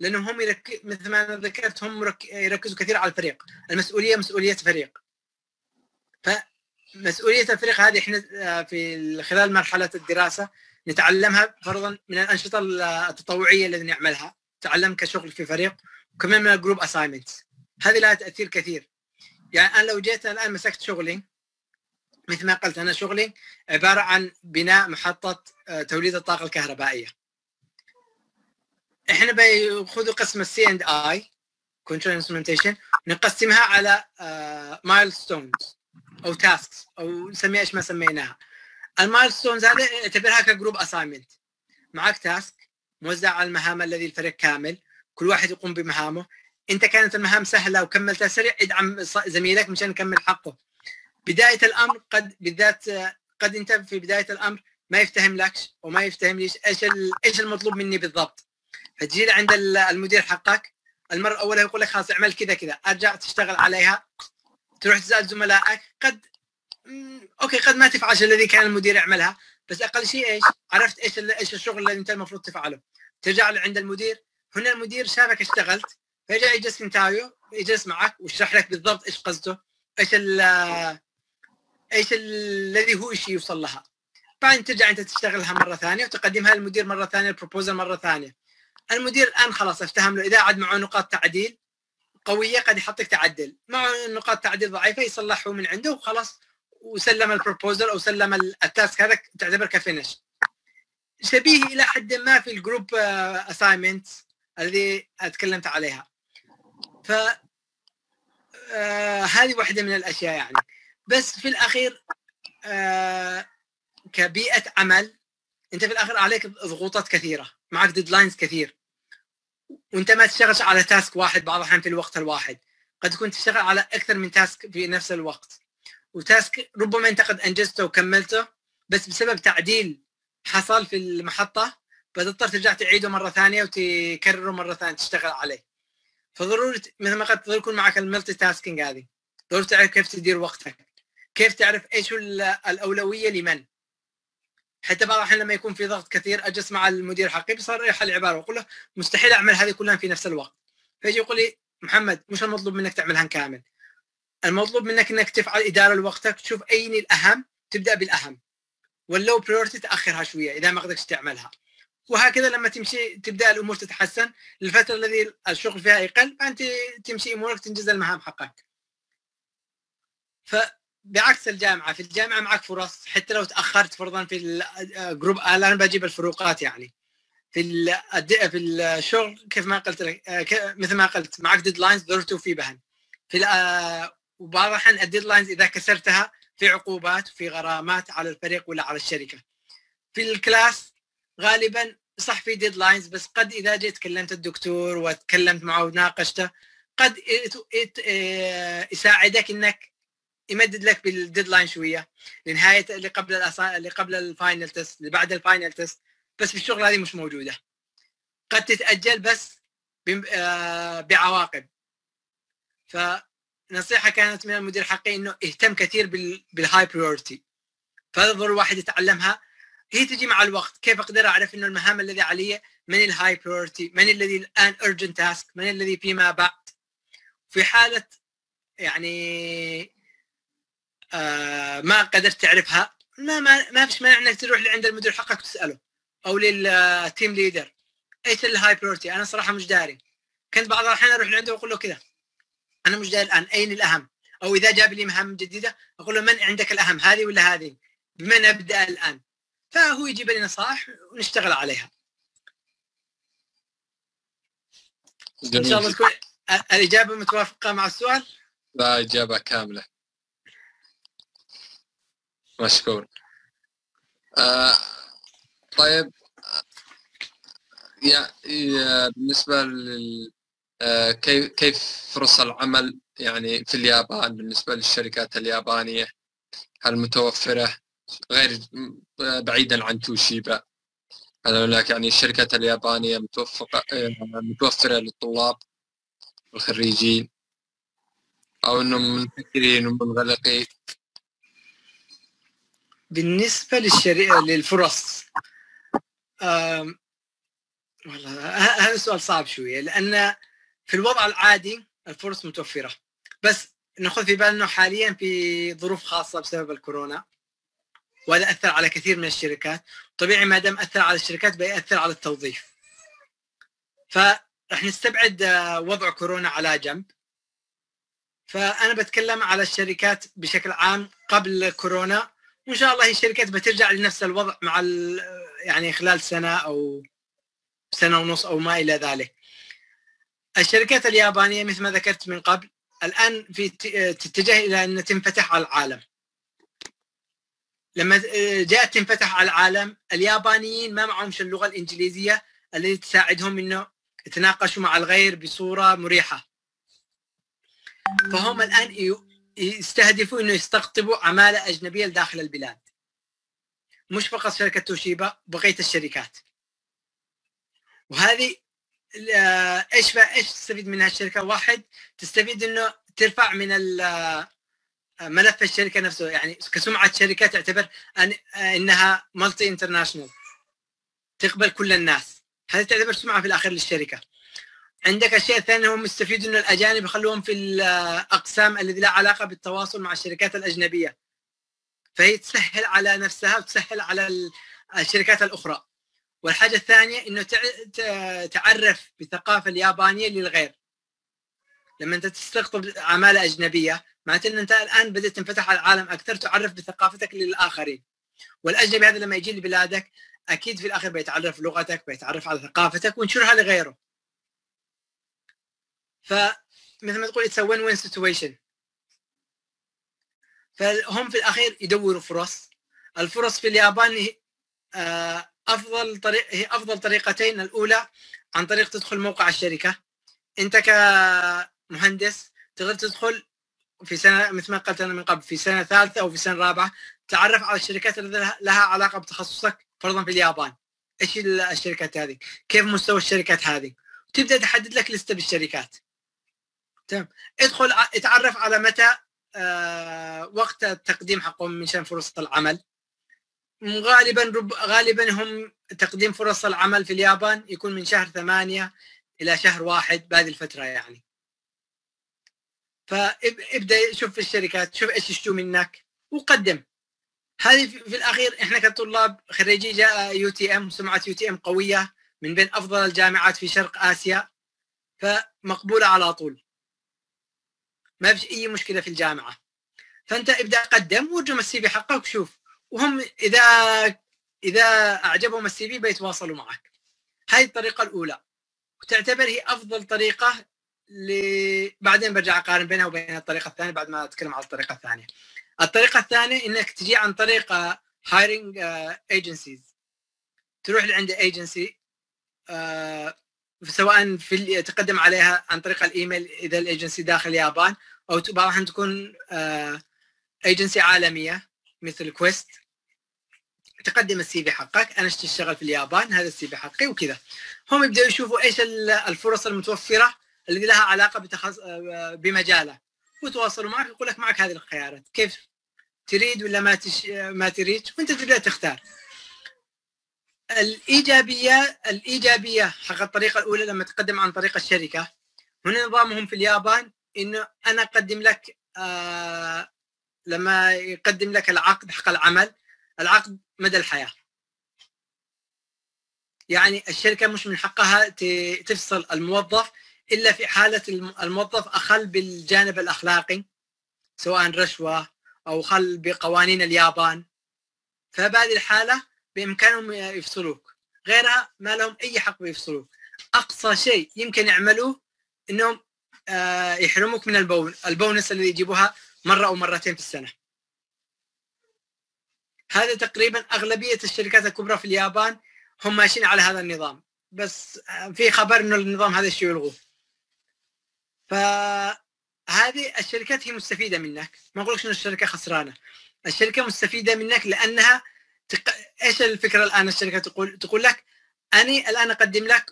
لأنهم هم يرك... مثل ما أنا ذكرت هم رك... يركزوا كثير على الفريق. المسؤولية مسؤولية فريق. فمسؤولية الفريق هذه إحنا آه، في خلال مرحلة الدراسة نتعلمها فرضا من الأنشطة التطوعية التي نعملها. تعلم كشغل في فريق وكمان من ال group assignments هذه لها تأثير كثير. يعني أنا لو جيت الآن مسكت شغلي مثل ما قلت أنا شغلي عبارة عن بناء محطة آه، توليد الطاقة الكهربائية. إحنا بياخذوا قسم ال C and I control instrumentation نقسمها على mile uh, stones أو tasks أو نسميها إيش ما سميناها. ال milestones هذه اعتبرها ك group assignment معك task موزع على المهام الذي الفريق كامل كل واحد يقوم بمهامه. إنت كانت المهام سهلة وكملتها سريع ادعم زميلك مشان يكمل حقه. بداية الأمر قد بالذات قد أنت في بداية الأمر ما يفتهم لكش وما يفتهم ليش إيش إيش المطلوب مني بالضبط. فتجي عند المدير حقك المرة الأولى يقول لك خلاص اعمل كذا كذا أرجع تشتغل عليها تروح تسأل زملائك قد okay قد ما تفعل الذي كان المدير يعملها بس أقل شيء إيش؟ عرفت إيش إيش الشغل اللي أنت المفروض تفعله. ترجع عند المدير هنا المدير شافك اشتغلت فيرجع يجلس إنتايو يجلس معك ويشرح لك بالضبط إيش قصده إيش إيش الذي هو إيش يوصل لها. بعدين ترجع أنت تشتغلها مرة ثانية وتقدمها للمدير مرة ثانية ال proposal مرة ثانية. المدير الآن خلاص افتهم له إذا عاد معه نقاط تعديل قوية قد يحطك تعدل. معه نقاط تعديل ضعيفة يصلحه من عنده وخلاص. وسلم ال proposal أو سلم ال task هذا تعتبر ك finish. شبيه إلى حد ما في ال group assignment الذي تكلمت عليها. ف آه هذه واحدة من الأشياء يعني. بس في الأخير آه كبيئة عمل أنت في الأخير عليك ضغوطات كثيرة معك deadlines كثير. وأنت ما تشتغلش على task واحد بعض الأحيان في الوقت الواحد. قد تكون تشتغل على أكثر من task في نفس الوقت. و task ربما انت قد انجزته وكملته بس بسبب تعديل حصل في المحطة فتضطر ترجع تعيده مرة ثانية وتكرره مرة ثانية تشتغل عليه. فضروري مثل ما قلت يكون معك ال multitasking هذه. ضروري تعرف كيف تدير وقتك. كيف تعرف إيش الأولوية لمن. حتى بعض الأحيان لما يكون في ضغط كثير أجلس مع المدير حقي بصرح العبارة وأقول له مستحيل أعمل هذه كلها في نفس الوقت. فيجي يقول لي محمد مش المطلوب منك تعملها كامل. المطلوب منك إنك تفعل إدارة لوقتك. تشوف أين الأهم تبدأ بالأهم. وال low priority تأخرها شوية إذا ما قدرتش تعملها. وهكذا لما تمشي تبدأ الأمور تتحسن. الفترة الذي الشغل فيها يقل فأنت تمشي أمورك تنجز المهام حقك. فبعكس الجامعة في الجامعة معك فرص. حتى لو تأخرت فرضا في ال group الان بجيب الفروقات يعني. في في الشغل كيف ما قلت لك مثل ما قلت معك deadlines ضروري توفي بهن. في الاحيان ال deadlines إذا كسرتها في عقوبات وفي غرامات على الفريق ولا على الشركة. في ال class غالبا صح في deadlines بس قد إذا جيت كلمت الدكتور وتكلمت معه وناقشته قد يساعدك إنك يمدد لك بال deadline شوية. لنهاية اللي قبل. اللي قبل ال final test اللي بعد ال final test بس في الشغل هذه مش موجودة. قد تتأجل بس بعواقب. فنصيحه كانت من المدير حقي إنه اهتم كثير بال high priority فهذا ضروري الواحد يتعلمها. هي تجي مع الوقت. كيف أقدر أعرف إنه المهام الذي علي من ال high priority من الذي الآن urgent task من الذي فيما بعد؟ في حالة يعني آه ما قدرت تعرفها ما ما, ما فيش مانع إنك تروح لعند المدير حقك وتسأله أو لل team leader إيش ال high priority أنا صراحة مش داري. كنت بعض الأحيان أروح لعنده وأقول له كذا أنا مش داري الآن أين الأهم؟ أو إذا جاب لي مهام جديدة أقول له من عندك الأهم هذه ولا هذه؟ بمن أبدأ الآن؟ فهو يجيب لي نصائح ونشتغل عليها. جميل. ان شاء الله تكون الإجابة متوافقة مع السؤال؟ لا إجابة كاملة. مشكور. آه طيب. يا, يا بالنسبة لل آه كيف كيف فرص العمل يعني في اليابان بالنسبة للشركات اليابانية؟ هل متوفرة؟ غير بعيدا عن توشيبا. أقول لك يعني الشركات اليابانية متوفقه متوفرة للطلاب الخريجين؟ أو إنهم منفكرين ومنغلقين؟ بالنسبة للشريعه للفرص والله هذا سؤال صعب شوية لأن في الوضع العادي الفرص متوفرة. بس ناخذ في بالنا حاليا في ظروف خاصة بسبب الكورونا وهذا أثر على كثير من الشركات. طبيعي ما دام أثر على الشركات بيأثر على التوظيف. فرح نستبعد آه، وضع كورونا على جنب. فأنا بتكلم على الشركات بشكل عام قبل كورونا. وإن شاء الله الشركات بترجع لنفس الوضع مع يعني خلال سنة أو سنة ونص أو ما إلى ذلك. الشركات اليابانية مثل ما ذكرت من قبل الآن في تتجه إلى أن تنفتح على العالم. لما جاءت تنفتح على العالم اليابانيين ما معهمش اللغة الإنجليزية التي تساعدهم إنه يتناقشوا مع الغير بصورة مريحة. فهم الآن يستهدفوا إنه يستقطبوا عمالة أجنبية داخل البلاد. مش فقط شركة توشيبا بقية الشركات. وهذه إيش إيش تستفيد منها الشركة؟ واحد تستفيد إنه ترفع من ال- ملف الشركة نفسه. يعني كسمعة شركة تعتبر أن إنها مالتي انترناشونال تقبل كل الناس. هذه تعتبر سمعة في الاخير للشركة. عندك الشيء الثاني هم مستفيدوا إنه الأجانب يخلوهم في الاقسام الذي لا علاقة بالتواصل مع الشركات الأجنبية. فهي تسهل على نفسها وتسهل على الشركات الأخرى. والحاجة الثانية إنه تعرف بالثقافه اليابانية للغير. لما أنت تستقطب عماله أجنبية معناته إن أنت الآن بدأت تنفتح على العالم أكثر تعرف بثقافتك للآخرين. والأجنبي هذا لما يجي لبلادك أكيد في الآخر بيتعرف لغتك بيتعرف على ثقافتك وينشرها لغيره. فمثل ما تقول it's win-win situation فهم في الأخير يدوروا فرص. الفرص في اليابان آه، أفضل طريق هي أفضل طريقتين. الأولى عن طريق تدخل موقع الشركة. أنت كمهندس تقدر تدخل في سنة مثل ما قلت أنا من قبل في سنة ثالثة أو في سنة رابعة تعرف على الشركات اللي لها علاقة بتخصصك فرضا في اليابان. إيش الشركات هذه؟ كيف مستوى الشركات هذه؟ تبدأ تحدد لك لستة بالشركات. تمام. ادخل اتعرف على متى آه وقت التقديم حقهم من شأن فرص العمل. غالبا رب غالبا هم تقديم فرص العمل في اليابان يكون من شهر ثمانية إلى شهر واحد بهذه الفترة يعني. فابدا شوف في الشركات شوف إيش يشتوا منك. وقدم. هذه في الأخير إحنا كطلاب خريجي جاء UTM سمعة UTM قوية من بين أفضل الجامعات في شرق آسيا. فمقبولة على طول. ما فيش أي مشكلة في الجامعة. فأنت ابدأ قدم وارجم السي في حقك وشوف. وهم إذا إذا أعجبهم السي في بيتواصلوا معك. هذه الطريقة الأولى. وتعتبر هي أفضل طريقة ل... بعدين برجع أقارن بينها وبين الطريقة الثانية بعد ما أتكلم عن الطريقة الثانية. الطريقة الثانية إنك تجي عن طريق hiring agencies تروح لعند ايجنسي آه، سواء في تقدم عليها عن طريق الإيميل إذا الايجنسي داخل اليابان أو بعض الاحيان تكون ايجنسي آه، عالمية مثل كويست تقدم ال CV حقك. أنا اشتغل في اليابان هذا ال CV حقي وكذا. هم يبدأوا يشوفوا إيش الفرص المتوفرة اللي لها علاقة بتخص... بمجاله. وتواصلوا معك يقول لك معك هذه الخيارات. كيف تريد ولا ما تش... ما تريد؟ وأنت تبدأ تختار. الايجابيه الإيجابية حق الطريقة الأولى لما تقدم عن طريق الشركة هنا نظامهم في اليابان إنه أنا أقدم لك آه لما يقدم لك العقد حق العمل. العقد مدى الحياة. يعني الشركة مش من حقها تفصل الموظف إلا في حالة الموظف أخل بالجانب الأخلاقي سواء رشوة أو خل بقوانين اليابان. فبهذه الحالة بإمكانهم يفصلوك. غيرها ما لهم أي حق بيفصلوك. أقصى شيء يمكن يعملوه إنهم آه، يحرموك من البون البونس اللي يجيبوها مرة أو مرتين في السنة. هذا تقريبا أغلبية الشركات الكبرى في اليابان هم ماشيين على هذا النظام. بس في خبر إنه النظام هذا الشيء يلغوه. فهذه الشركات هي مستفيدة منك. ما أقول لك انه الشركة خسرانة. الشركة مستفيدة منك لأنها تق... إيش الفكرة الآن الشركة تقول تقول لك اني الآن أقدم لك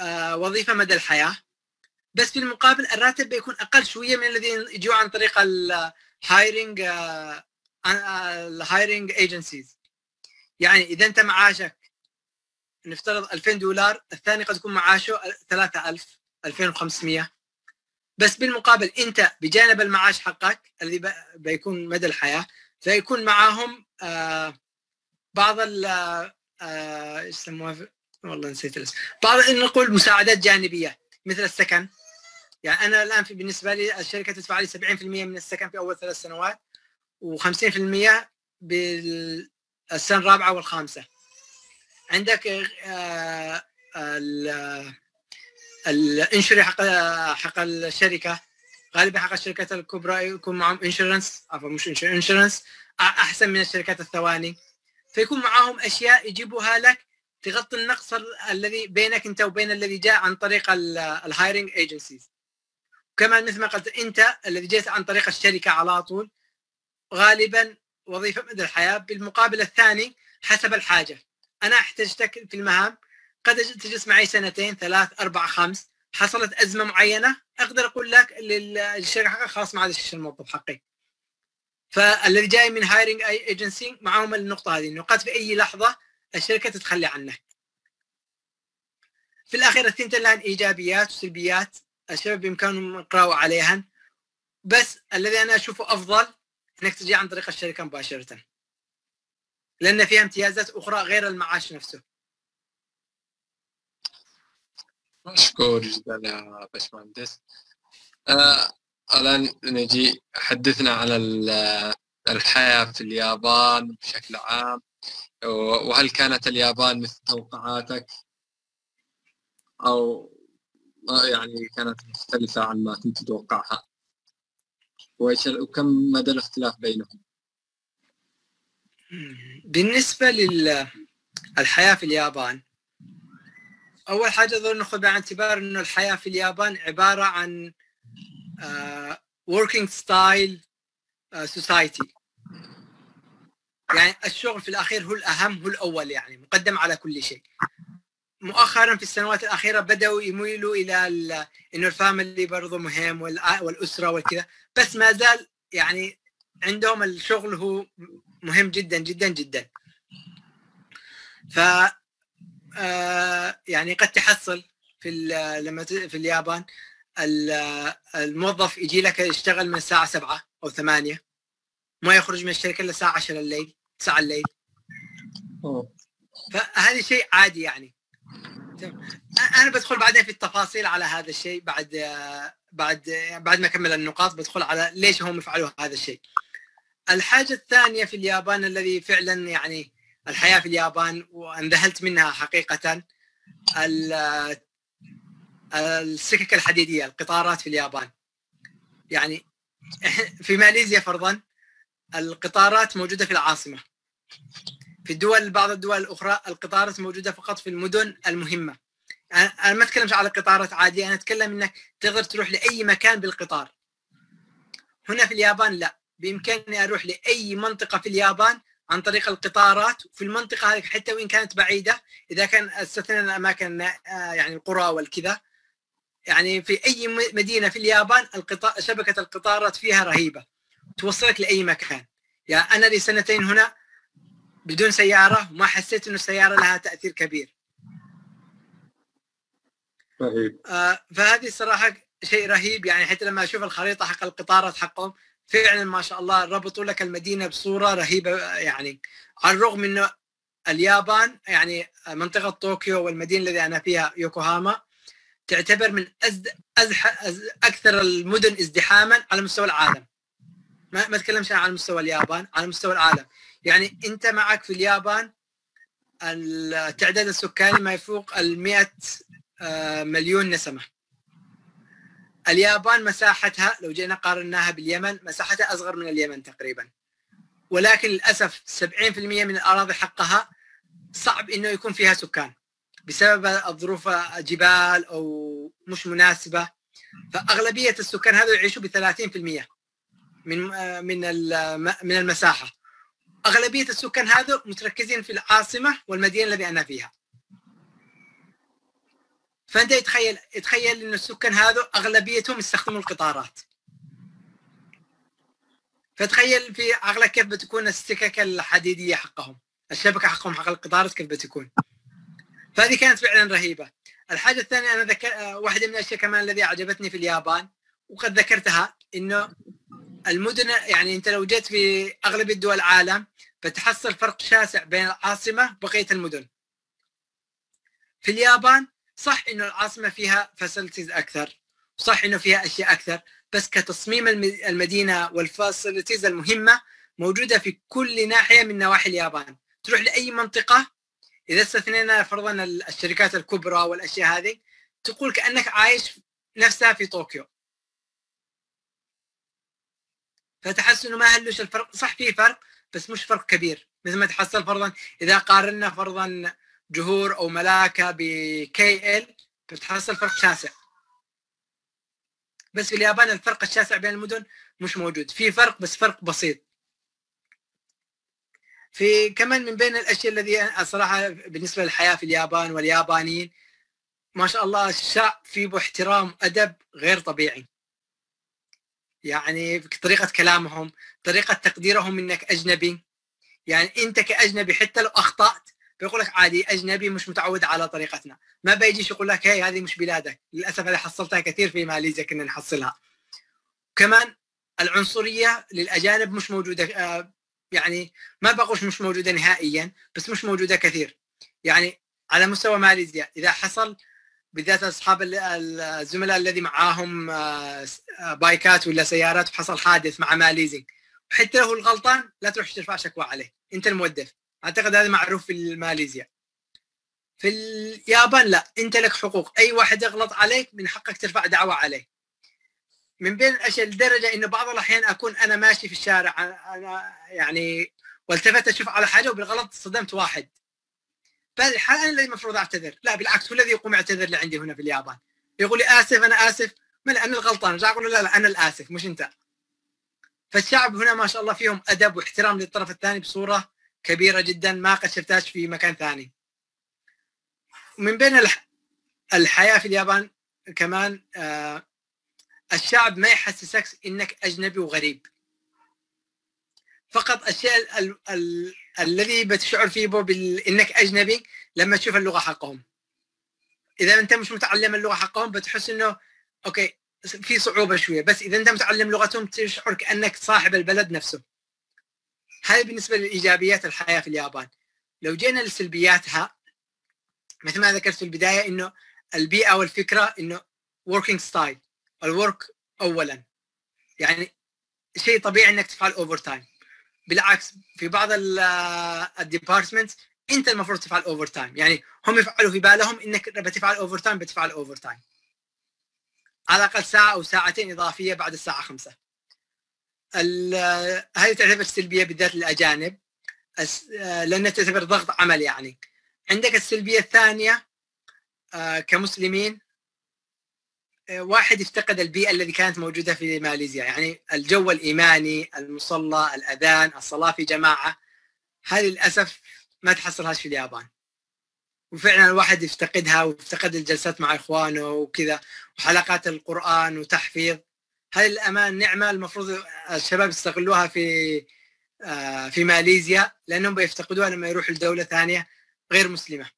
آه وظيفة مدى الحياة بس في المقابل الراتب بيكون أقل شوية من الذين يجوا عن طريق الهايرنج ال hiring agencies يعني إذا أنت معاشك نفترض 2000 دولار الثاني قد يكون معاشه 3000 2500 بس بالمقابل أنت بجانب المعاش حقك الذي بيكون مدى الحياة سيكون معاهم آه بعض ال آه، إيش يسموها؟ والله نسيت الاسم. بعض نقول مساعدات جانبية مثل السكن. يعني أنا الآن في بالنسبة لي الشركة تدفع لي 70% من السكن في أول ثلاث سنوات. و50% بالسنة الرابعة والخامسة. عندك آه ال insurance حق حق الشركة. غالبا حق الشركات الكبرى يكون معهم insurance عفوا مش insurance أحسن من الشركات الثواني. فيكون معاهم أشياء يجيبوها لك تغطي النقص الذي بينك أنت وبين الذي جاء عن طريق ال hiring agencies كمان مثل ما قلت أنت الذي جيت عن طريق الشركة على طول غالبا وظيفة مدى الحياة بالمقابل الثاني حسب الحاجة. أنا احتجتك في المهام. قد تجلس معي سنتين ثلاث أربع خمس. حصلت أزمة معينة أقدر أقول لك للشركة حقك خلاص ما عاد الموظف حقي. فالذي جاي من hiring a- agency معاهم النقطة هذه إنه قد في أي لحظة الشركة تتخلى عنك. في الأخير الثنتين لها إيجابيات وسلبيات الشباب بامكانهم يقراوا عليها بس الذي أنا أشوفه أفضل انك تجي عن طريق الشركة مباشرة. لأن فيها امتيازات أخرى غير المعاش نفسه. مشكور جدا يا باشمهندس. آه الآن نجي حدثنا على الحياة في اليابان بشكل عام. وهل كانت اليابان مثل توقعاتك؟ أو يعني كانت مختلفة عن ما كنت تتوقعها؟ وكم مدى الاختلاف بينهم؟ بالنسبة للحياه في اليابان أول حاجة ضروري نأخذ بعين الاعتبار إنه الحياة في اليابان عبارة عن working style society يعني الشغل في الأخير هو الأهم هو الأول يعني مقدم على كل شيء. مؤخرا في السنوات الأخيرة بدأوا يميلوا إلى إنه ال family برضه مهم والأسرة والكذا بس ما زال يعني عندهم الشغل هو مهم جدا جدا جدا. ف آه، يعني قد تحصل في لما في اليابان الموظف يجي لك يشتغل من الساعة 7 أو 8 ما يخرج من الشركة إلا الساعة 10 الليل 9 الليل. فهذا شيء عادي يعني. أنا بدخل بعدين في التفاصيل على هذا الشيء بعد بعد بعد ما اكمل النقاط بدخل على ليش هم يفعلوا هذا الشيء. الحاجة الثانية في اليابان الذي فعلا يعني الحياة في اليابان وأنذهلت منها حقيقة السكك الحديدية القطارات في اليابان. يعني في ماليزيا فرضا القطارات موجودة في العاصمة. في الدول بعض الدول الأخرى القطارات موجودة فقط في المدن المهمة. أنا ما اتكلم على قطارات عادية أنا أتكلم إنك تقدر تروح لأي مكان بالقطار. هنا في اليابان لا. بإمكاني أروح لأي منطقة في اليابان عن طريق القطارات في المنطقة هذه حتى وان كانت بعيدة إذا كان استثنى الأماكن آه، يعني القرى والكذا. يعني في أي مدينة في اليابان القطار شبكة القطارات فيها رهيبة. توصلك لأي مكان. يعني أنا لي سنتين هنا بدون سيارة وما حسيت إنه السيارة لها تأثير كبير. آه فهذه الصراحه شيء رهيب. يعني حتى لما أشوف الخريطة حق القطارات حقهم فعلا ما شاء الله ربطوا لك المدينة بصورة رهيبة. يعني على الرغم انه اليابان يعني منطقة طوكيو والمدينة التي أنا فيها يوكوهاما تعتبر من أزد أزح أز أكثر المدن ازدحاما على مستوى العالم. ما ما أتكلمش على مستوى اليابان على مستوى العالم. يعني أنت معك في اليابان التعداد السكاني ما يفوق ال 100 آه، مليون نسمة. اليابان مساحتها لو جينا قارناها باليمن مساحتها أصغر من اليمن تقريبا. ولكن للأسف 70% من الأراضي حقها صعب إنه يكون فيها سكان بسبب الظروف جبال أو مش مناسبة. فأغلبية السكان هذول يعيشوا ب 30% من من من المساحة. أغلبية السكان هذول متركزين في العاصمة والمدينة التي أنا فيها. فأنت يتخيل يتخيل إن السكان هذول أغلبيتهم يستخدموا القطارات. فتخيل في عقلك كيف بتكون السكك الحديدية حقهم الشبكة حقهم حق القطارات كيف بتكون. فهذه كانت فعلا رهيبة. الحاجة الثانية أنا ذكر واحدة من الأشياء كمان الذي أعجبتني في اليابان وقد ذكرتها إنه المدن يعني أنت لو جيت في أغلب الدول العالم بتحصل فرق شاسع بين العاصمة وبقية المدن. في اليابان صح إنه العاصمة فيها فاسيلتيز أكثر صح إنه فيها أشياء أكثر بس كتصميم المدينة وال facilities المهمة موجودة في كل ناحية من نواحي اليابان. تروح لأي منطقة إذا استثنينا فرضا الشركات الكبرى والأشياء هذه تقول كأنك عايش نفسها في طوكيو. فتحس إنه ما هلوش الفرق صح في فرق بس مش فرق كبير مثل ما تحصل فرضا إذا قارنا فرضا جوهور أو ملاكا ب KL بتحصل فرق شاسع. بس في اليابان الفرق الشاسع بين المدن مش موجود. في فرق بس فرق بسيط. في كمان من بين الأشياء الذي الصراحه بالنسبة للحياة في اليابان واليابانيين ما شاء الله الشعب فيه احترام أدب غير طبيعي. يعني طريقة كلامهم طريقة تقديرهم إنك أجنبي. يعني أنت كأجنبي حتى لو أخطأت بيقول لك عادي أجنبي مش متعود على طريقتنا. ما بيجيش يقول لك هي هذه مش بلادك. للأسف هذه حصلتها كثير في ماليزيا كنا نحصلها. كمان العنصرية للأجانب مش موجودة آه، يعني ما بقولش مش موجودة نهائيا بس مش موجودة كثير. يعني على مستوى ماليزيا إذا حصل بالذات أصحاب الزملاء الذي معاهم آه، بايكات ولا سيارات وحصل حادث مع ماليزي وحتى لو الغلطان لا تروح ترفع شكوى عليه. أنت المودف أعتقد هذا معروف في ماليزيا في اليابان لا أنت لك حقوق. أي واحد يغلط عليك من حقك ترفع دعوة عليه. من بين الأشياء لدرجه إنه بعض الأحيان أكون أنا ماشي في الشارع أنا يعني والتفت أشوف على حاجة وبالغلط صدمت واحد. فهذه الحاله أنا الذي المفروض أعتذر. لا بالعكس هو الذي يقوم يعتذر لي عندي هنا في اليابان. يقول لي آسف أنا آسف. من أنا الغلطان. ارجع أقول لا لا أنا الآسف مش أنت. فالشعب هنا ما شاء الله فيهم أدب واحترام للطرف الثاني بصورة كبيرة جدا ما قد شفتهاش في مكان ثاني. من بين الحياة في اليابان كمان آه الشعب ما يحسسك إنك أجنبي وغريب. فقط الشيء ال ال الذي بتشعر فيه إنك أجنبي لما تشوف اللغة حقهم. إذا أنت مش متعلم اللغة حقهم بتحس إنه okay في صعوبة شوية بس إذا أنت متعلم لغتهم تشعر كأنك صاحب البلد نفسه. هذه بالنسبة لايجابيات الحياة في اليابان. لو جينا لسلبياتها مثل ما ذكرت في البداية إنه البيئة والفكرة إنه working style ال work اولا. يعني شيء طبيعي إنك تفعل overtime بالعكس في بعض ال department أنت المفروض تفعل overtime يعني هم يفعلوا في بالهم إنك بتفعل overtime بتفعل overtime على الأقل ساعة أو ساعتين إضافية بعد الساعة 5 هذه تعتبر سلبية بالذات للأجانب لأنها تعتبر ضغط عمل يعني. عندك السلبية الثانية آه، كمسلمين آه، واحد يفتقد البيئة التي كانت موجودة في ماليزيا يعني الجو الإيماني المصلى الأذان الصلاة في جماعة. هذه للأسف ما تحصلهاش في اليابان. وفعلا الواحد يفتقدها ويفتقد الجلسات مع إخوانه وكذا وحلقات القرآن وتحفيظ. هذه الأمان نعمة المفروض الشباب يستغلوها في آه، في ماليزيا لأنهم بيفتقدوها لما يروحوا لدولة ثانية غير مسلمة.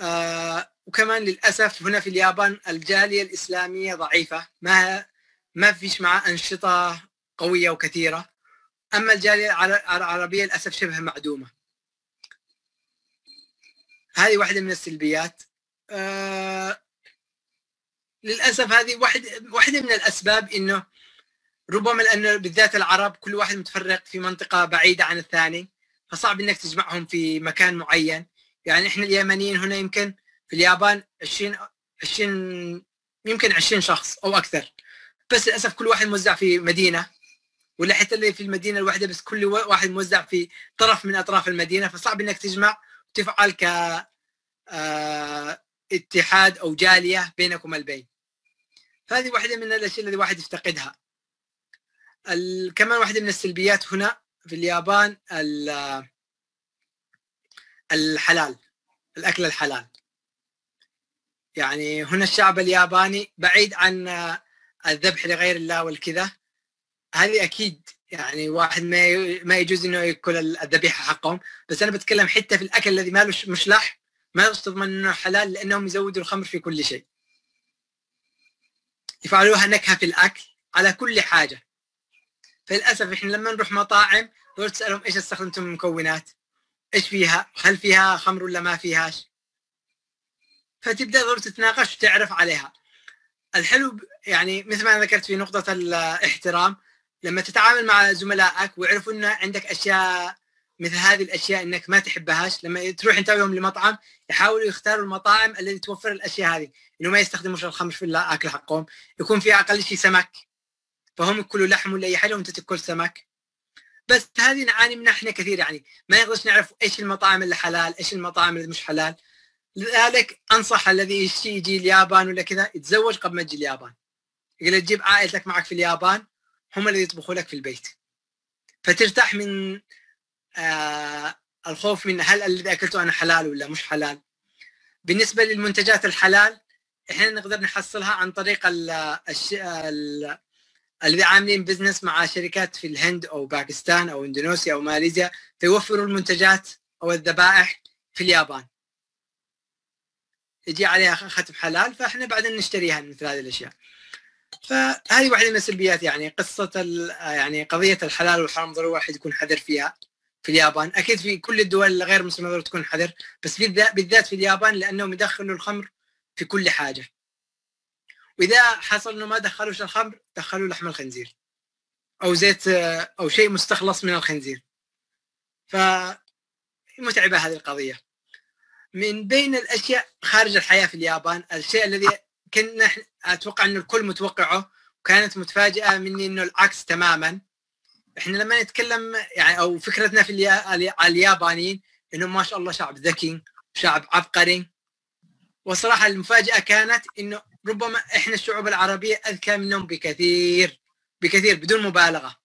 آه، وكمان للأسف هنا في اليابان الجالية الإسلامية ضعيفة ما ما فيش معها أنشطة قوية وكثيرة. أما الجالية العربية للأسف شبه معدومة. هذه واحدة من السلبيات. آه للأسف هذه واحدة واحدة من الأسباب إنه ربما لأنه بالذات العرب كل واحد متفرق في منطقة بعيدة عن الثاني فصعب إنك تجمعهم في مكان معين. يعني إحنا اليمنيين هنا يمكن في اليابان 20 20 يمكن 20 شخص أو أكثر. بس للأسف كل واحد موزع في مدينة ولا حتى اللي في المدينة الواحدة بس كل واحد موزع في طرف من أطراف المدينة. فصعب إنك تجمع وتفعل ك آه، اتحاد أو جالية بينكم البين. فهذه واحدة من الأشياء اللي الواحد يفتقدها. كمان واحدة من السلبيات هنا في اليابان الحلال الأكل الحلال. يعني هنا الشعب الياباني بعيد عن الذبح لغير الله والكذا. هذه أكيد يعني واحد ما ما يجوز إنه يأكل الذبيحة حقهم. بس أنا بتكلم حتى في الأكل الذي ما مش لحم ما تضمن إنه حلال لأنهم يزودوا الخمر في كل شيء. يفعلوها نكهة في الأكل على كل حاجة. فللأسف إحنا لما نروح مطاعم دول تسألهم إيش استخدمتم من إيش فيها؟ هل فيها خمر ولا ما فيهاش؟ فتبدأ ضروري تتناقش وتعرف عليها. الحلو يعني مثل ما ذكرت في نقطة الاحترام لما تتعامل مع زملائك ويعرفوا إن عندك أشياء مثل هذه الأشياء إنك ما تحبهاش لما تروح أنت وياهم لمطعم يحاولوا يختاروا المطاعم التي توفر الأشياء هذه إنه ما يستخدموش الخمر في الاكل حقهم يكون فيها أقل شيء سمك فهم يأكلوا لحم ولا أي حاجة وأنت تأكل سمك. بس هذه نعاني منها إحنا كثير يعني ما نقدرش نعرف إيش المطاعم اللي حلال إيش المطاعم اللي مش حلال. لذلك أنصح الذي يجي اليابان ولا كذا يتزوج قبل ما تجي اليابان. يقول تجيب عائلتك معك في اليابان هم اللي يطبخوا لك في البيت. فترتاح من آه الخوف من هل الذي أكلته أنا حلال ولا مش حلال. بالنسبة للمنتجات الحلال إحنا نقدر نحصلها عن طريق ال الش... ال... اللي عاملين بزنس مع شركات في الهند أو باكستان أو إندونيسيا أو ماليزيا فيوفروا المنتجات أو الذبائح في اليابان. يجي عليها ختم حلال فإحنا بعدين نشتريها مثل هذه الأشياء. فهذه واحدة من السلبيات يعني قصة يعني قضية الحلال والحرام ضروري الواحد يكون حذر فيها. في اليابان. أكيد في كل الدول الغير مسلمة ضروري تكون حذر بس بالذات في اليابان لأنهم يدخلوا الخمر في كل حاجة. وإذا حصل إنه ما دخلوش الخمر دخلوا لحم الخنزير. أو زيت أو شيء مستخلص من الخنزير. ف متعبه هذه القضية. من بين الأشياء خارج الحياة في اليابان الشيء الذي كنا أتوقع إنه الكل متوقعه وكانت متفاجئه مني إنه العكس تماما. إحنا لما نتكلم يعني أو فكرتنا في اليا... اليابانيين انهم ما شاء الله شعب ذكي شعب عبقري. وصراحة المفاجأة كانت إنه ربما إحنا الشعوب العربية أذكى منهم بكثير بكثير بدون مبالغة.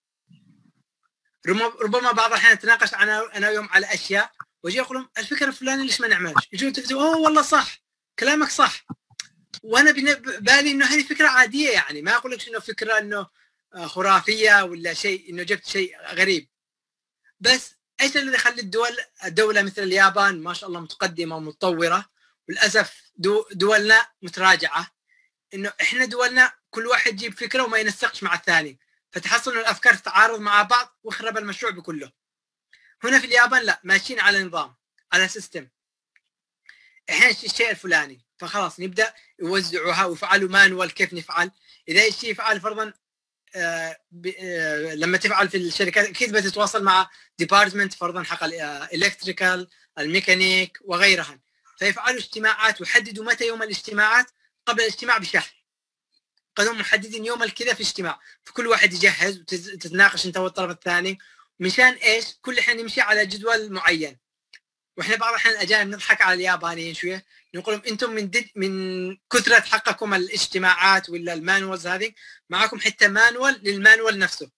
ربما بعض الأحيان نتناقش أنا أنا ويوم على أشياء واجي أقول لهم الفكرة الفلانية ليش ما نعملش؟ يجون أوه والله صح كلامك صح. وأنا بالي إنه هذه فكرة عادية يعني ما أقول لك إنه فكرة إنه خرافية ولا شيء إنه جبت شيء غريب. بس إيش اللي يخلي الدول الدولة مثل اليابان ما شاء الله متقدمة ومتطورة وللأسف دولنا متراجعة إنه إحنا دولنا كل واحد يجيب فكرة وما ينسقش مع الثاني. فتحصل انه الأفكار تتعارض مع بعض ويخرب المشروع بكله. هنا في اليابان لا ماشيين على نظام على سيستم إحنا الشيء الفلاني فخلاص نبدأ يوزعوها ويفعلوا مانوال كيف نفعل. إذا الشيء يفعل فرضا آه آه لما تفعل في الشركات أكيد بتتواصل مع department فرضا حق ال electrical الميكانيك وغيرها فيفعلوا اجتماعات ويحددوا متى يوم الاجتماعات قبل الاجتماع بشهر. قد هم محددين يوم الكذا في اجتماع. فكل واحد يجهز وتتناقش انت والطرف الثاني. مشان إيش؟ كل حين نمشي على جدول معين. وإحنا بعض الأحيان الأجانب نضحك على اليابانيين شوية نقول لهم أنتم من دد من كثرة حقكم الاجتماعات ولا ال manuals هذه معكم حتى manual لل manual نفسه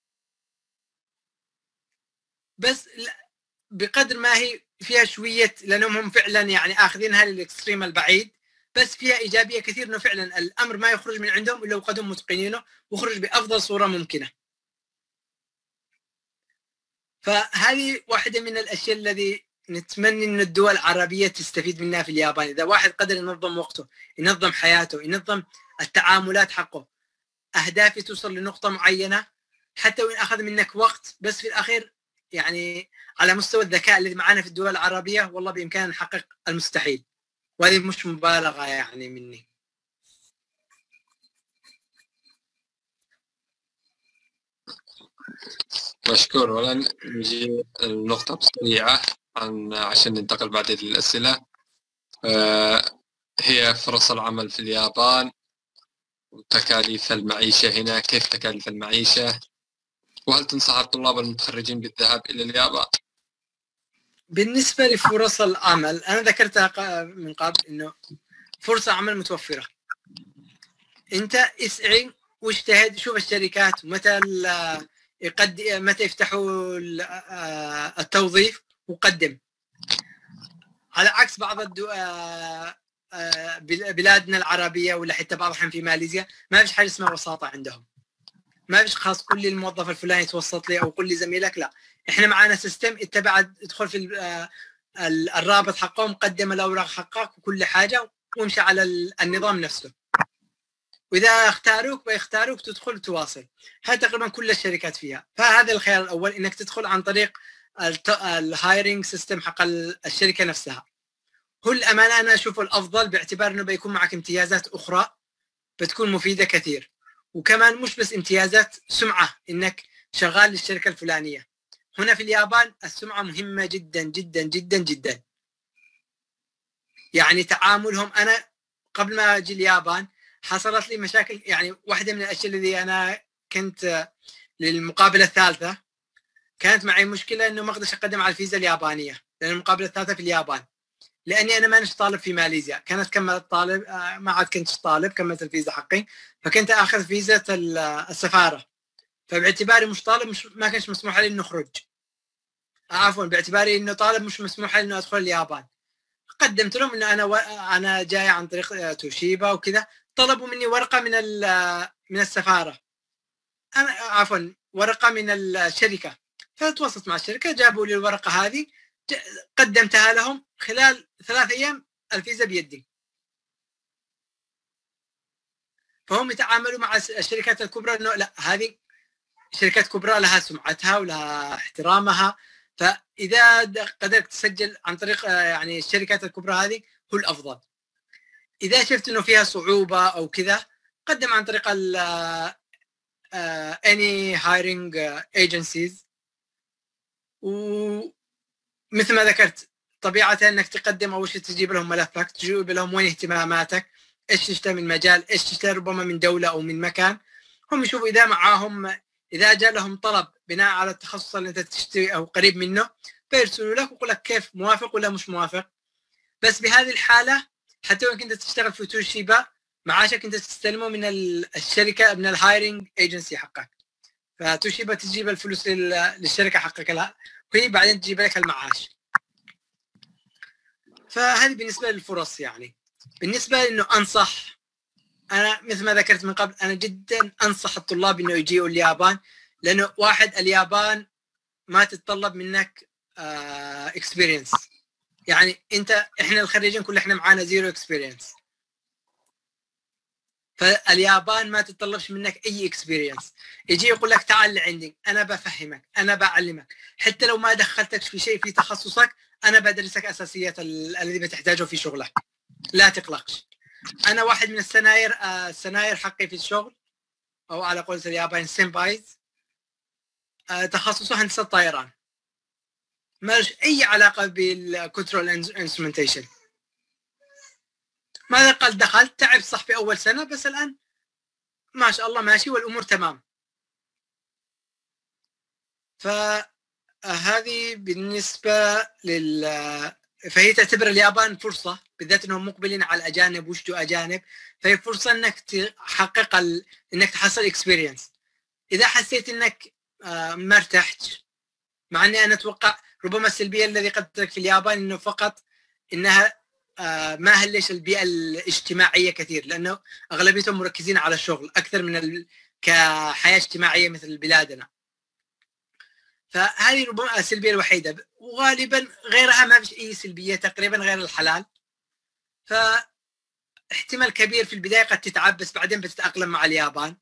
بس بقدر ما هي فيها شوية لأنهم هم فعلا يعني آخذينها لل extreme البعيد بس فيها إيجابية كثير إنه فعلا الأمر ما يخرج من عندهم إلا وقد هم متقنينه ويخرج بأفضل صورة ممكنة. فهذه واحدة من الأشياء الذي نتمنى إن الدول العربية تستفيد منها في اليابان، إذا واحد قدر ينظم وقته، ينظم حياته، ينظم التعاملات حقه، اهدافي توصل لنقطة معينة حتى وإن أخذ منك وقت بس في الأخير يعني على مستوى الذكاء الذي معنا في الدول العربية والله بإمكاننا نحقق المستحيل. وهذه مش مبالغة يعني مني. مشكور ولن نجي النقطة بسريعة عن عشان ننتقل بعدين للأسئلة آه هي فرص العمل في اليابان وتكاليف المعيشة هنا. كيف تكاليف المعيشة؟ وهل تنصح الطلاب المتخرجين بالذهاب إلى اليابان؟ بالنسبة لفرص العمل أنا ذكرتها من قبل إنه فرصة عمل متوفرة. أنت اسعي واجتهد شوف الشركات متى يقد متى يفتحوا التوظيف. وقدم على عكس بعض الدو... بلادنا العربية ولا حتى بعض في ماليزيا ما فيش حاجة اسمها وساطة عندهم. ما فيش خاص كل الموظف الفلاني يتوسط لي أو كل لي زميلك لا. إحنا معانا سيستم اتبع ادخل في الرابط حقهم قدم الأوراق حقك وكل حاجة وامشي على النظام نفسه. وإذا اختاروك بيختاروك تدخل تواصل هذا تقريبا كل الشركات فيها. فهذا الخيار الأول إنك تدخل عن طريق ال hiring system حق الشركة نفسها. هو الامانه أنا أشوفه الأفضل باعتبار إنه بيكون معك امتيازات أخرى بتكون مفيدة كثير. وكمان مش بس امتيازات سمعة إنك شغال للشركة الفلانية. هنا في اليابان السمعة مهمة جدا جدا جدا جدا. يعني تعاملهم أنا قبل ما أجي اليابان حصلت لي مشاكل يعني واحدة من الأشياء اللي أنا كنت للمقابلة الثالثة. كانت معي مشكلة إنه ما أقدرش أقدم على الفيزا اليابانية لأن المقابلة الثالثة في اليابان. لأني أنا مانيش طالب في ماليزيا. كانت كملت طالب ما عاد كنت طالب كملت الفيزا حقي. فكنت آخذ فيزا السفارة. فباعتباري مش طالب مش ما كانش مسموح لي إنه أخرج. عفوا باعتباري إنه طالب مش مسموح لي إنه أدخل اليابان. قدمت لهم إنه أنا و... أنا جاي عن طريق توشيبا وكذا. طلبوا مني ورقة من من السفارة. أنا عفوا ورقة من الشركة. فتواصلت مع الشركة جابوا لي الورقة هذه قدمتها لهم خلال ثلاث أيام الفيزا بيدي. فهم يتعاملوا مع الشركات الكبرى إنه لا هذه شركات كبرى لها سمعتها ولها احترامها. فإذا قدرت تسجل عن طريق يعني الشركات الكبرى هذه هو الأفضل. إذا شفت إنه فيها صعوبة أو كذا قدم عن طريق ال any hiring agencies ومثل ما ذكرت طبيعة إنك تقدم أول شيء تجيب لهم ملفك تجيب لهم وين اهتماماتك إيش تشتي من مجال إيش تشتي ربما من دولة أو من مكان. هم يشوفوا إذا معاهم إذا جاء لهم طلب بناء على التخصص اللي أنت تشتي أو قريب منه فيرسلوا لك ويقول لك كيف موافق ولا مش موافق. بس بهذه الحالة حتى لو كنت تشتغل في توشيبا معاشك أنت تستلمه من الشركة من ال hiring agency حقك. فتوشيبا تجيب الفلوس للشركة حقك. لا وهي بعدين تجيب لك المعاش. فهذه بالنسبة للفرص يعني. بالنسبة انه أنصح أنا مثل ما ذكرت من قبل أنا جدا أنصح الطلاب إنه يجيوا اليابان لأنه واحد اليابان ما تتطلب منك experience آه، يعني أنت إحنا الخريجين كل إحنا معانا zero experience فاليابان ما تتطلبش منك أي experience يجي يقول لك تعال لعندي أنا بفهمك أنا بعلمك. حتى لو ما دخلتك في شيء في تخصصك أنا بدرسك أساسيات الذي بتحتاجه في شغلك. لا تقلقش. أنا واحد من ال senior آه، ال senior حقي في الشغل أو على قولة اليابان senpai آه، تخصصه هندسة طيران. ما أي علاقة بال control instrumentation ماذا قال؟ دخلت تعب صح في أول سنة بس الآن ما شاء الله ماشي والأمور تمام. فهذه بالنسبة لل فهي تعتبر اليابان فرصة بالذات إنهم مقبلين على الأجانب وشتوا أجانب؟ فهي فرصة إنك تحقق ال... إنك تحصل اكسبيرينس إذا حسيت إنك آه، ما ارتحت مع إني أنا أتوقع ربما السلبية الذي قد في اليابان إنه فقط إنها آه، ما هلش البيئة الاجتماعية كثير لأنه أغلبيتهم مركزين على الشغل أكثر من ال... كحياة اجتماعية مثل بلادنا. فهذه ربما السلبية الوحيدة. وغالبا غيرها ما فيش أي سلبية تقريبا غير الحلال. فاحتمال كبير في البداية قد تتعب بس بعدين بتتأقلم مع اليابان.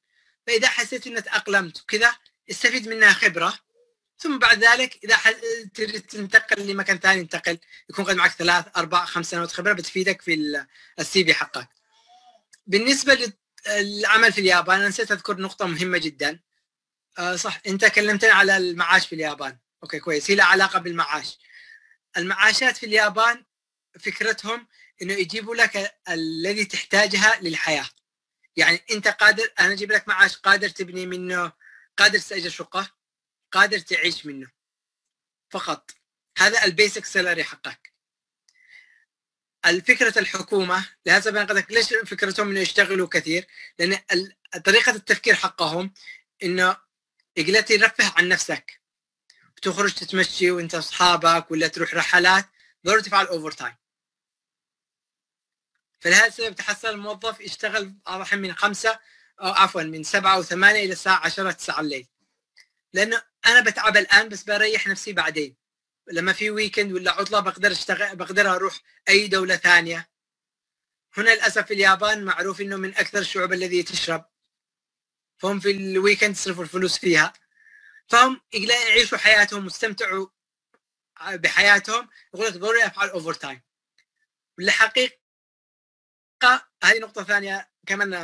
فإذا حسيت إنك تأقلمت وكذا استفيد منها خبرة. ثم بعد ذلك إذا تريد تنتقل لمكان ثاني انتقل يكون قد معك ثلاث أربع خمس سنوات خبرة بتفيدك في ال CV حقك. بالنسبة للعمل في اليابان أنا نسيت أذكر نقطة مهمة جدا. آه صح أنت كلمتني على المعاش في اليابان. okay كويس هي لها علاقة بالمعاش. المعاشات في اليابان فكرتهم إنه يجيبوا لك الذي تحتاجها للحياة. يعني أنت قادر أنا أجيب لك معاش قادر تبني منه قادر تستاجر شقة قادر تعيش منه. فقط. هذا ال basic salary حقك. الفكرة الحكومة لهذا قلت ليش فكرتهم إنه يشتغلوا كثير؟ لأن طريقة التفكير حقهم إنه اجلس يرفه عن نفسك. تخرج تتمشي وأنت اصحابك ولا تروح رحلات ضروري تفعل overtime فلهذا السبب تحصل الموظف يشتغل من خمسة أو عفوا من سبعة وثمانية إلى الساعة عشرة تسعة الليل. لأنه أنا بتعب الآن بس بريح نفسي بعدين. لما في weekend ولا عطلة بقدر أشتغل بقدر أروح أي دولة ثانية. هنا للأسف اليابان معروف إنه من أكثر الشعوب الذي تشرب. فهم في ال weekend يصرفوا الفلوس فيها. فهم يعيشوا حياتهم واستمتعوا بحياتهم. يقول لك ضروري افعل overtime والحقيقة هذه نقطة ثانية كمان